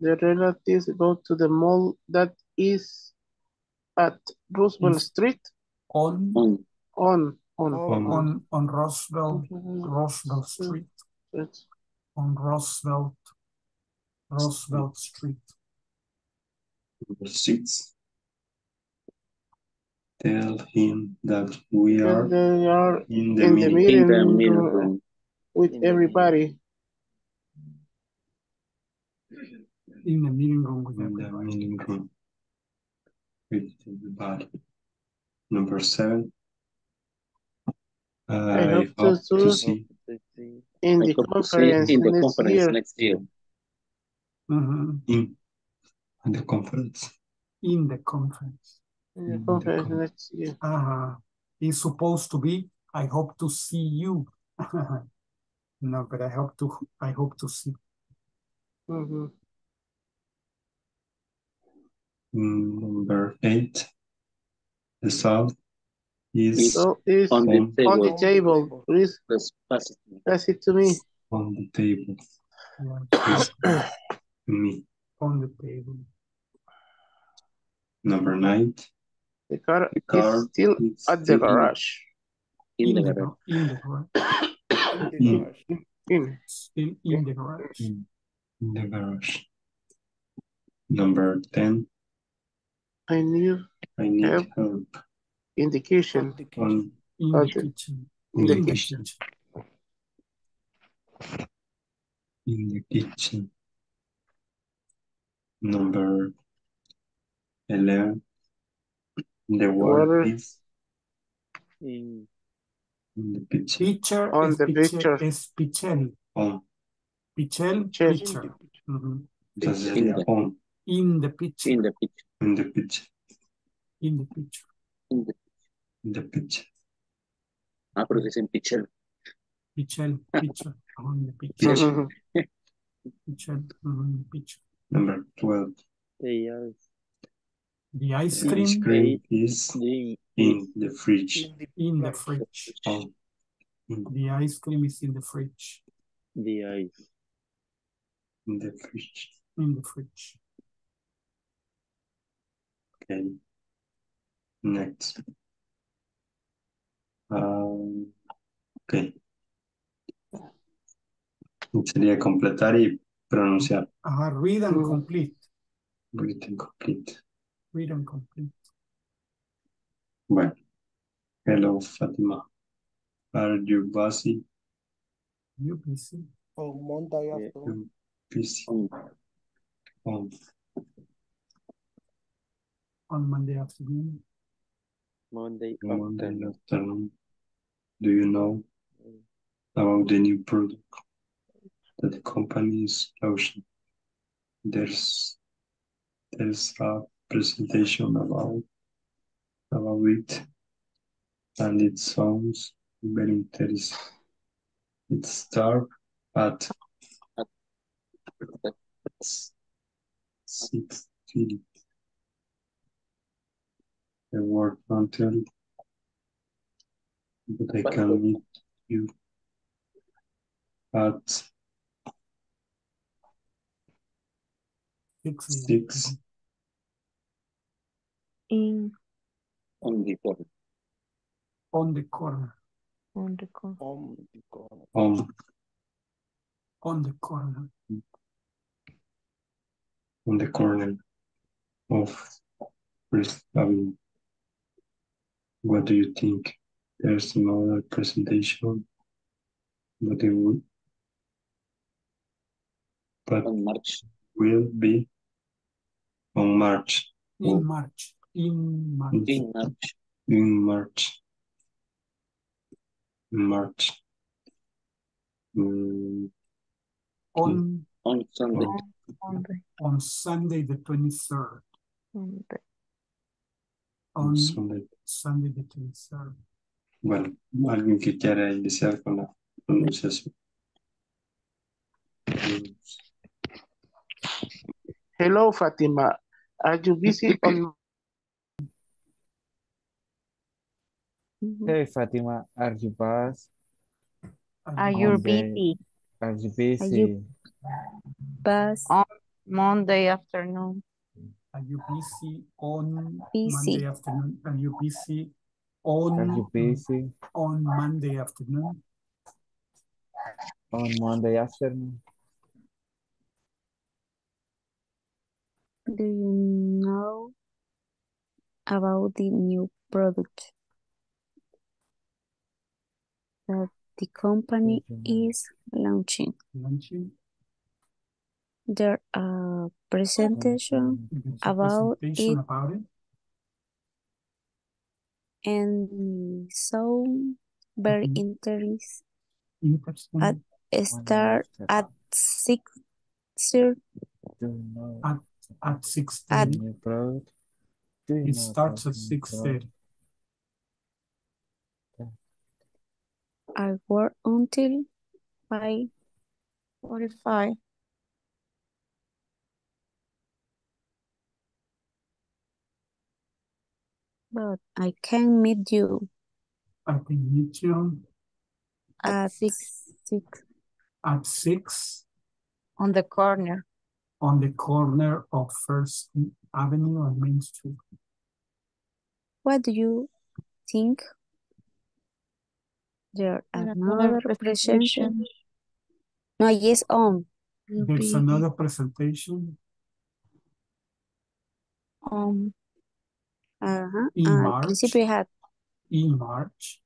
the relatives go to the mall that is at Roosevelt Is- Street. On, On, on on. On, on, on Roosevelt, Roosevelt Street, Street. on Roosevelt, Roosevelt Street. number six, tell him that we are are in the in the meeting. meeting in the middle room room. with everybody. In the meeting room with in the everybody. meeting room with everybody. Number seven. I, I hope to to see see In I the hope to see it conference in the next conference year. next year. Mhm, in, in the conference. In the conference. In the In the conference con- next year. Uh-huh. It's supposed to be, I hope to see you. <laughs> No, but I hope to, I hope to see. Mhm. Mm, Number eight. The salt is It's So it's on the on, on the table. table. Please Let's pass it. pass it to me. on the table. <coughs> Me. on the table. Number nine. The car The car is still is at the garage. In In the the, garage. in the garage. in, In Still in the garage. in, in the garage. Number ten. I need I need Help. help in the kitchen. In the kitchen. In the In the kitchen. kitchen. in the kitchen. Number eleven. The water water is In, in the kitchen. Pitcher On the piche- picture. es pichel. On. Pichel, Chef. pitcher. Mhm. Entonces in sería the, on In the pitcher. in the picture. in the picture. In the pitcher. In the, In the picture. ah, pero dicen pitcher. Pichel, pitcher. On the mhm, pitcher. Number twelve. The ice The ice cream cream is in the fridge. in the fridge. On. In, The ice cream is in the fridge. The ice. in the fridge. In the fridge. Okay. Next. Um, ok. Sería completar y pronunciar. Ajá, read and complete. Written complete. Read and complete. Bueno. Hello, Fatima. Are you busy? You busy? On Monday afternoon. busy. On Monday afternoon. Monday Monday afternoon. afternoon. Do you know mm. about the new product that the company is launching? There's there's a presentation about about it, and it sounds very interesting. It starts at six feet. The word until but I can meet you at Six. six In On the corner. On the corner. on the corner. On the corner. on On the corner. on the corner of First Avenue. What do you think? There's another presentation, but it will, but On March. will be on March, In March. In March. In March. in March. In March. Mm, On On Sunday. Monday. on Sunday the twenty-third. Monday. On Sunday. Sunday the twenty-third. Bueno, alguien que quiera iniciar con la pronunciación. Hello, Fatima. Are you busy on Hey Fatima, are you bus? Are you busy Are you Are busy? you- Bus. on Monday afternoon? Are you busy on Busy. Monday afternoon? Are you busy on Are you busy on Monday afternoon? on Monday afternoon? Do you know about the new product that the company is launching? Luncheon. There a presentation There's about presentation it about it. and so very Mhm. interest Interesting. at start at six thirty Do you know At at six At- product? It starts at new six product? thirty. I work until five Forty-five. But I can meet you I can meet you at six six at six On the corner. on the corner of First Avenue and Main Street. What do you think? There And another presentation. No, yes, on. There's another presentation Um, uh-huh. in Al March. principio had in March.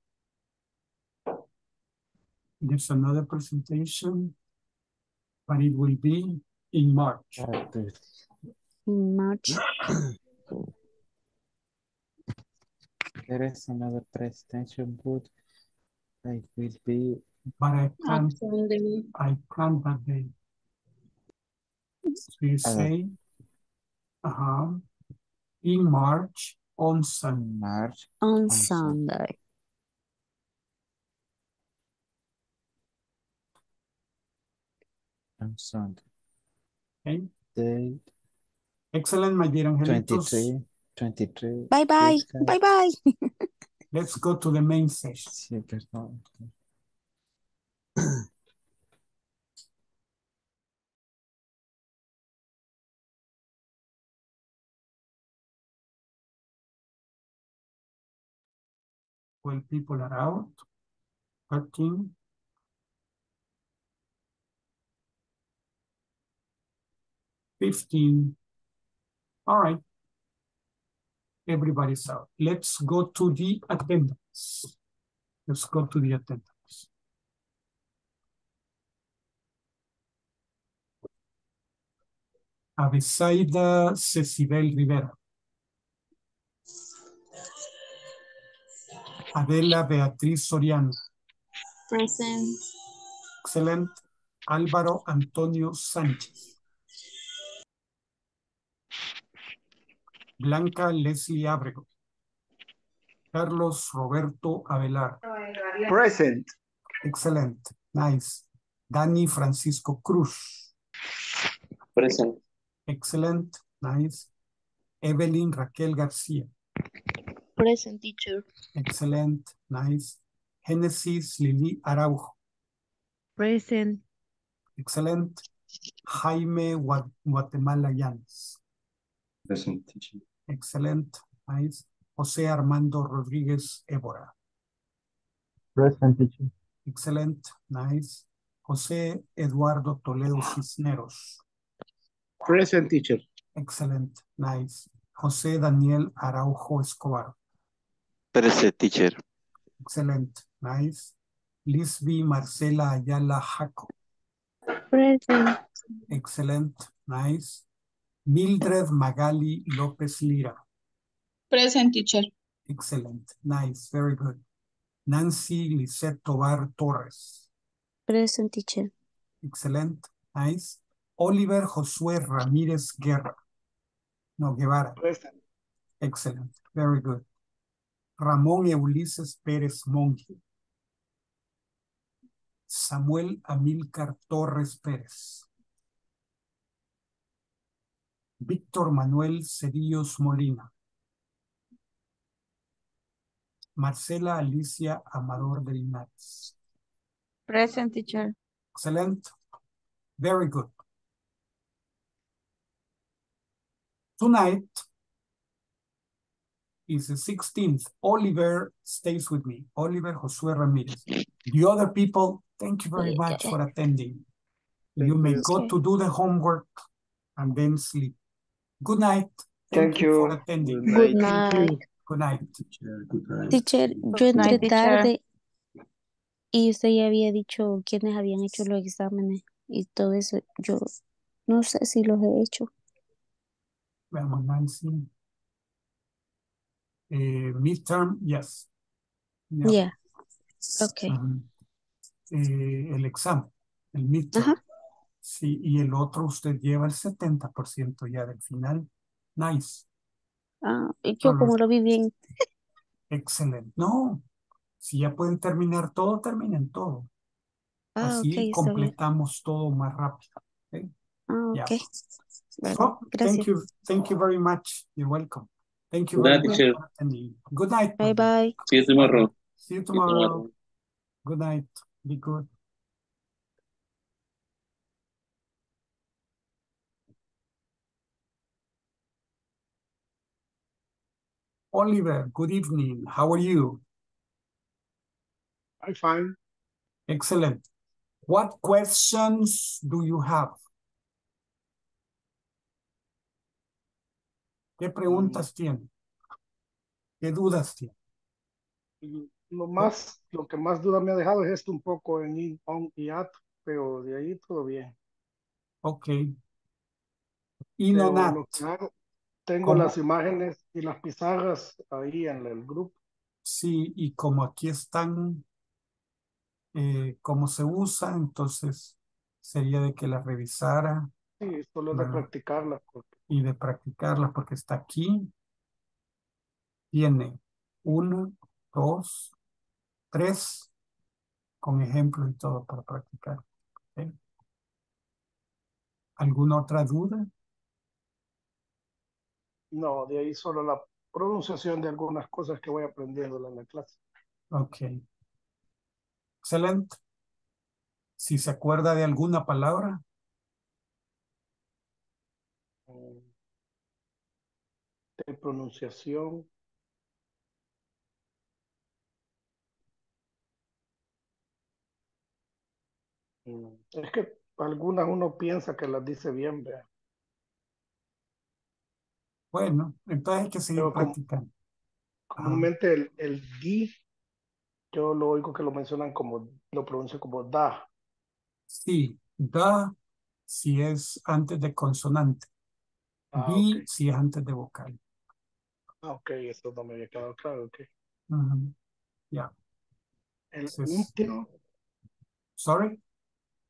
There's another presentation, but it will be in March. in March. <coughs> There is another presentation booth. I will be But I can't, Sunday. I can't that day. So you say, uh-huh, in March on Sunday. March on on Sunday. on Sunday. Okay, Date excellent, my dear angelitos. 23, 23. Bye bye. Bye bye. Let's go to the main session. when people are out working. Fifteen. All right. Everybody's out. Let's go to the attendance. Let's go to the attendance. Avisaida Cecibel Rivera. Adela Beatriz Soriano. Present. Excellent. Álvaro Antonio Sánchez. Blanca Leslie Abrego. Carlos Roberto Avelar. Present. Excellent. Nice. Dani Francisco Cruz. Present. Excellent. Nice. Evelyn Raquel García. Present teacher. Excellent. Nice. Genesis Lili Araujo. Present. Excellent. Jaime Gua- Guatemala Llanes. Present teacher. Excellent. Nice. José Armando Rodríguez Évora. Present teacher. Excellent. Nice. José Eduardo Toledo Cisneros. Present teacher. Excellent. Nice. José Daniel Araujo Escobar. Present teacher. Excellent. Nice. Lisby Marcela Ayala Jaco. Present. Excellent. Nice. Mildred Magali López Lira. Present teacher. Excellent. Nice. Very good. Nancy Lisette Tobar Torres. Present teacher. Excellent. Nice. Oliver Josué Ramírez Guerra. No, Guevara. Present. Excellent. Very good. Ramón Ulises Pérez Monge. Samuel Amílcar Torres Pérez. Víctor Manuel Cedillos Molina. Marcela Alicia Amador de Linares. Present teacher. Excellent. Very good. Tonight is the 16th. Oliver stays with me. Oliver Josué Ramirez. The other people, thank you very much for attending. You may go to do the homework and then sleep. Good night. Thank for you. attending. Good night. Good night. Good night. Teacher, yo entré night, teacher. tarde y usted ya había dicho quiénes habían hecho los exámenes y todo eso. Yo no sé si los he hecho. Veamos, Nancy. Eh, midterm, yes. Yeah. Yeah. Okay. Eh, el examen, el midterm. Sí, y el otro usted lleva el 70% ya del final. Nice. Ah, y yo como lo vi bien. Excelente. No, si ya pueden terminar todo, terminen todo. Ah, Así ok, está bien. completamos todo más rápido. ¿ok? Ah, Ya. ok. Bueno, So, gracias. thank you, thank you very much. You're welcome. Thank you Good very night, much teacher. for attending. Good night. Bye bye. See you tomorrow. See you See you tomorrow. tomorrow. Good night. Be good. Oliver, good evening. How are you? I'm fine. Excellent. What questions do you have? ¿Qué preguntas tiene? ¿Qué dudas tiene? Lo más, lo que más duda me ha dejado es esto un poco en in, on y at, pero de ahí todo bien. Ok. In out. que hago, tengo ¿Cómo? las imágenes y las pizarras ahí en el grupo. Sí, y como aquí están, eh, cómo se usa, entonces sería de que la revisara Sí, solo de practicarlas. porque y de practicarla, porque está aquí. Tiene uno, dos, tres, con ejemplo y todo para practicar. ¿Alguna otra duda? No, de ahí solo la pronunciación de algunas cosas que voy aprendiendo en la clase. Ok. Excelente. Si se acuerda de alguna palabra, De pronunciación. Mm, Es que algunas uno piensa que las dice bien, vea. bueno, entonces hay que seguir Pero practicando. Comúnmente el, el di, yo lo oigo que lo mencionan como, lo pronuncian como da. Sí, da, si es antes de consonante. B si es antes de vocal. Ah, ok, eso no me había quedado claro, ok. Ujú. Yeah. El until, Sorry?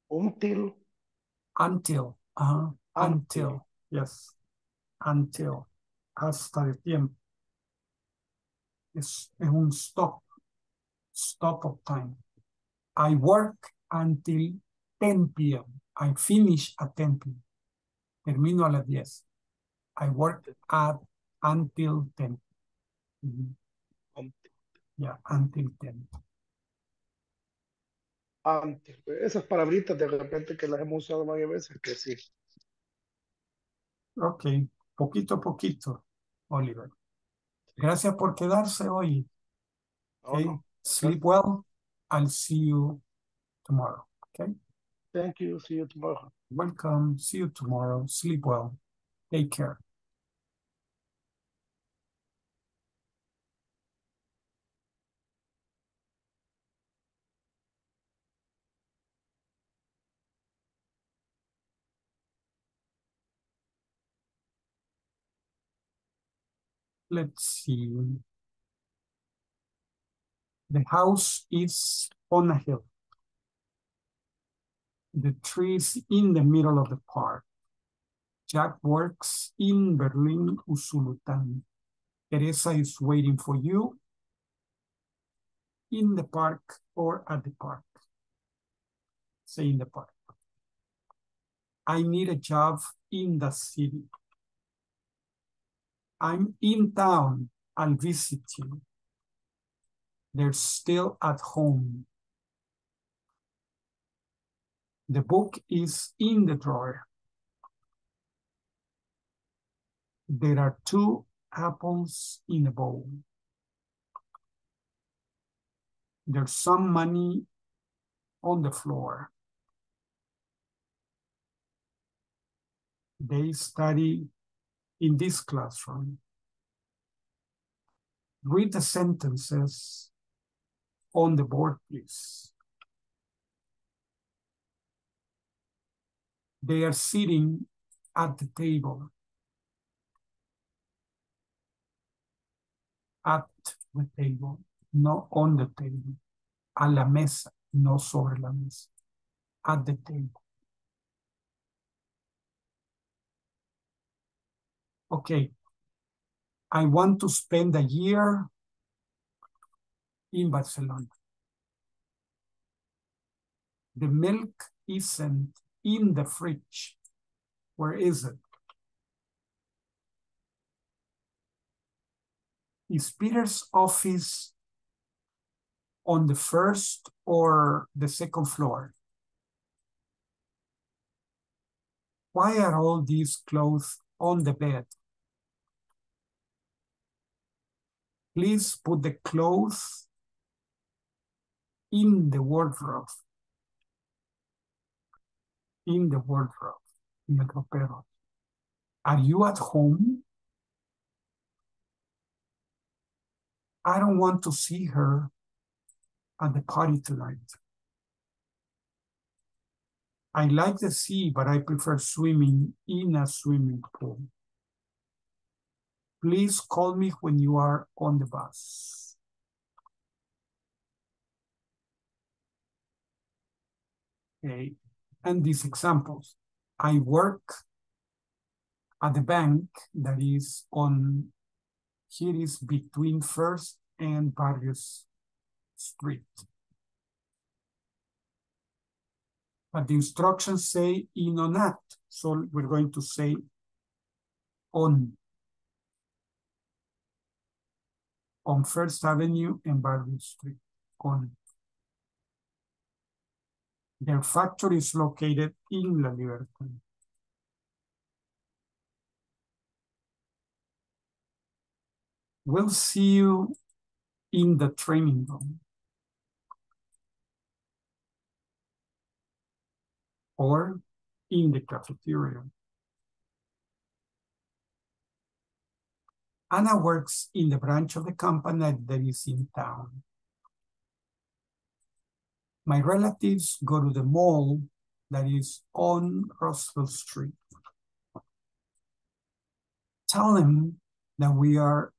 until, Until. Ajá. Until. Until. Yes. Until. Hasta el tiempo. Es, es un stop. Stop of time. I work until 10 p.m. I finish at 10 p.m. Termino a las 10. I work at until 10. Ujú. until, Yeah, until 10. until. Esas palabritas de repente que las hemos usado varias veces, que sí. Ok, poquito a poquito, Oliver. Gracias por quedarse hoy. Oh, Okay, no. sleep well. I'll see you tomorrow. Okay, Thank you, see you tomorrow. welcome. See you tomorrow. Sleep well. Take care. Let's see. The house is on a hill. The tree is in the middle of the park. Jack works in Berlin, Usulután. Teresa is waiting for you in the park or at the park. Say in the park. I need a job in the city. I'm in town. I'll visit you. They're still at home. The book is in the drawer. There are two apples in a bowl. There's some money on the floor. They study in this classroom. Read the sentences on the board, please. They are sitting at the table. At the table, no on the table. A la mesa, no sobre la mesa. At the table. Okay. I want to spend a year in Barcelona. The milk isn't in the fridge. Where is it? Is Peter's office on the first or the second floor? Why are all these clothes on the bed? Please put the clothes in the wardrobe. In the wardrobe, in the ropero. Are you at home? I don't want to see her at the party tonight. I like the sea, but I prefer swimming in a swimming pool. Please call me when you are on the bus. Okay, and these examples. I work at the bank that is on, here is between First and Barrios Street. But the instructions say in on not, so we're going to say on. On First Avenue and Barrios Street, on. Their factory is located in La Libertad. We'll see you in the training room. Or in the cafeteria. Anna works in the branch of the company that is in town. My relatives go to the mall that is on Roosevelt Street. Tell them that we are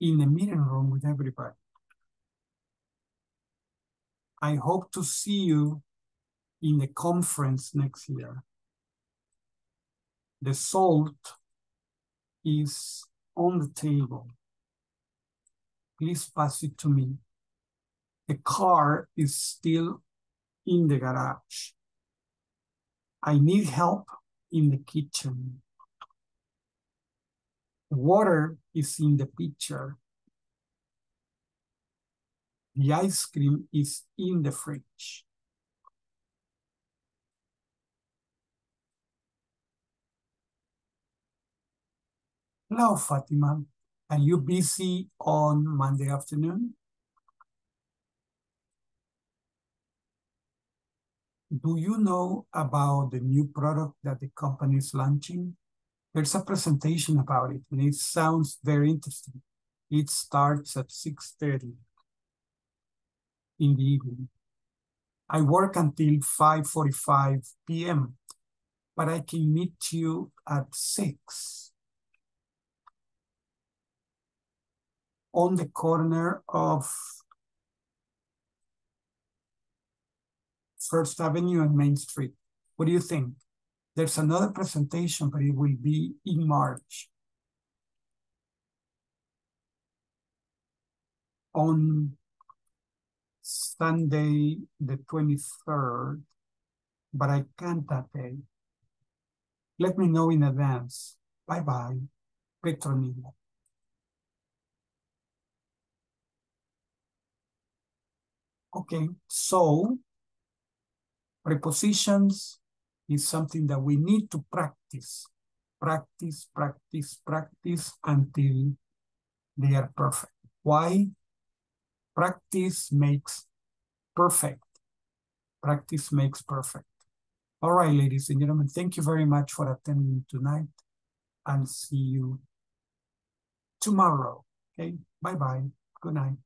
in a meeting room with everybody. I hope to see you in the conference next year. The salt is on the table. Please pass it to me. The car is still in the garage. I need help in the kitchen. Water is in the pitcher. The ice cream is in the fridge. Hello, Fatima. Are you busy on Monday afternoon? Do you know about the new product that the company is launching? There's a presentation about it and it sounds very interesting. It starts at 6.30 in the evening. I work until 5.45 p.m., but I can meet you at 6 on the corner of First Avenue and Main Street. What do you think? There's another presentation, but it will be in March. On Sunday, the 23rd, but I can't that day. Let me know in advance. Bye-bye. Petronila. Okay, so prepositions is something that we need to practice. Practice, practice, practice until they are perfect. Why? Practice makes perfect. Practice makes perfect. All right, ladies and gentlemen, thank you very much for attending tonight and see you tomorrow. Okay, bye-bye. Good night.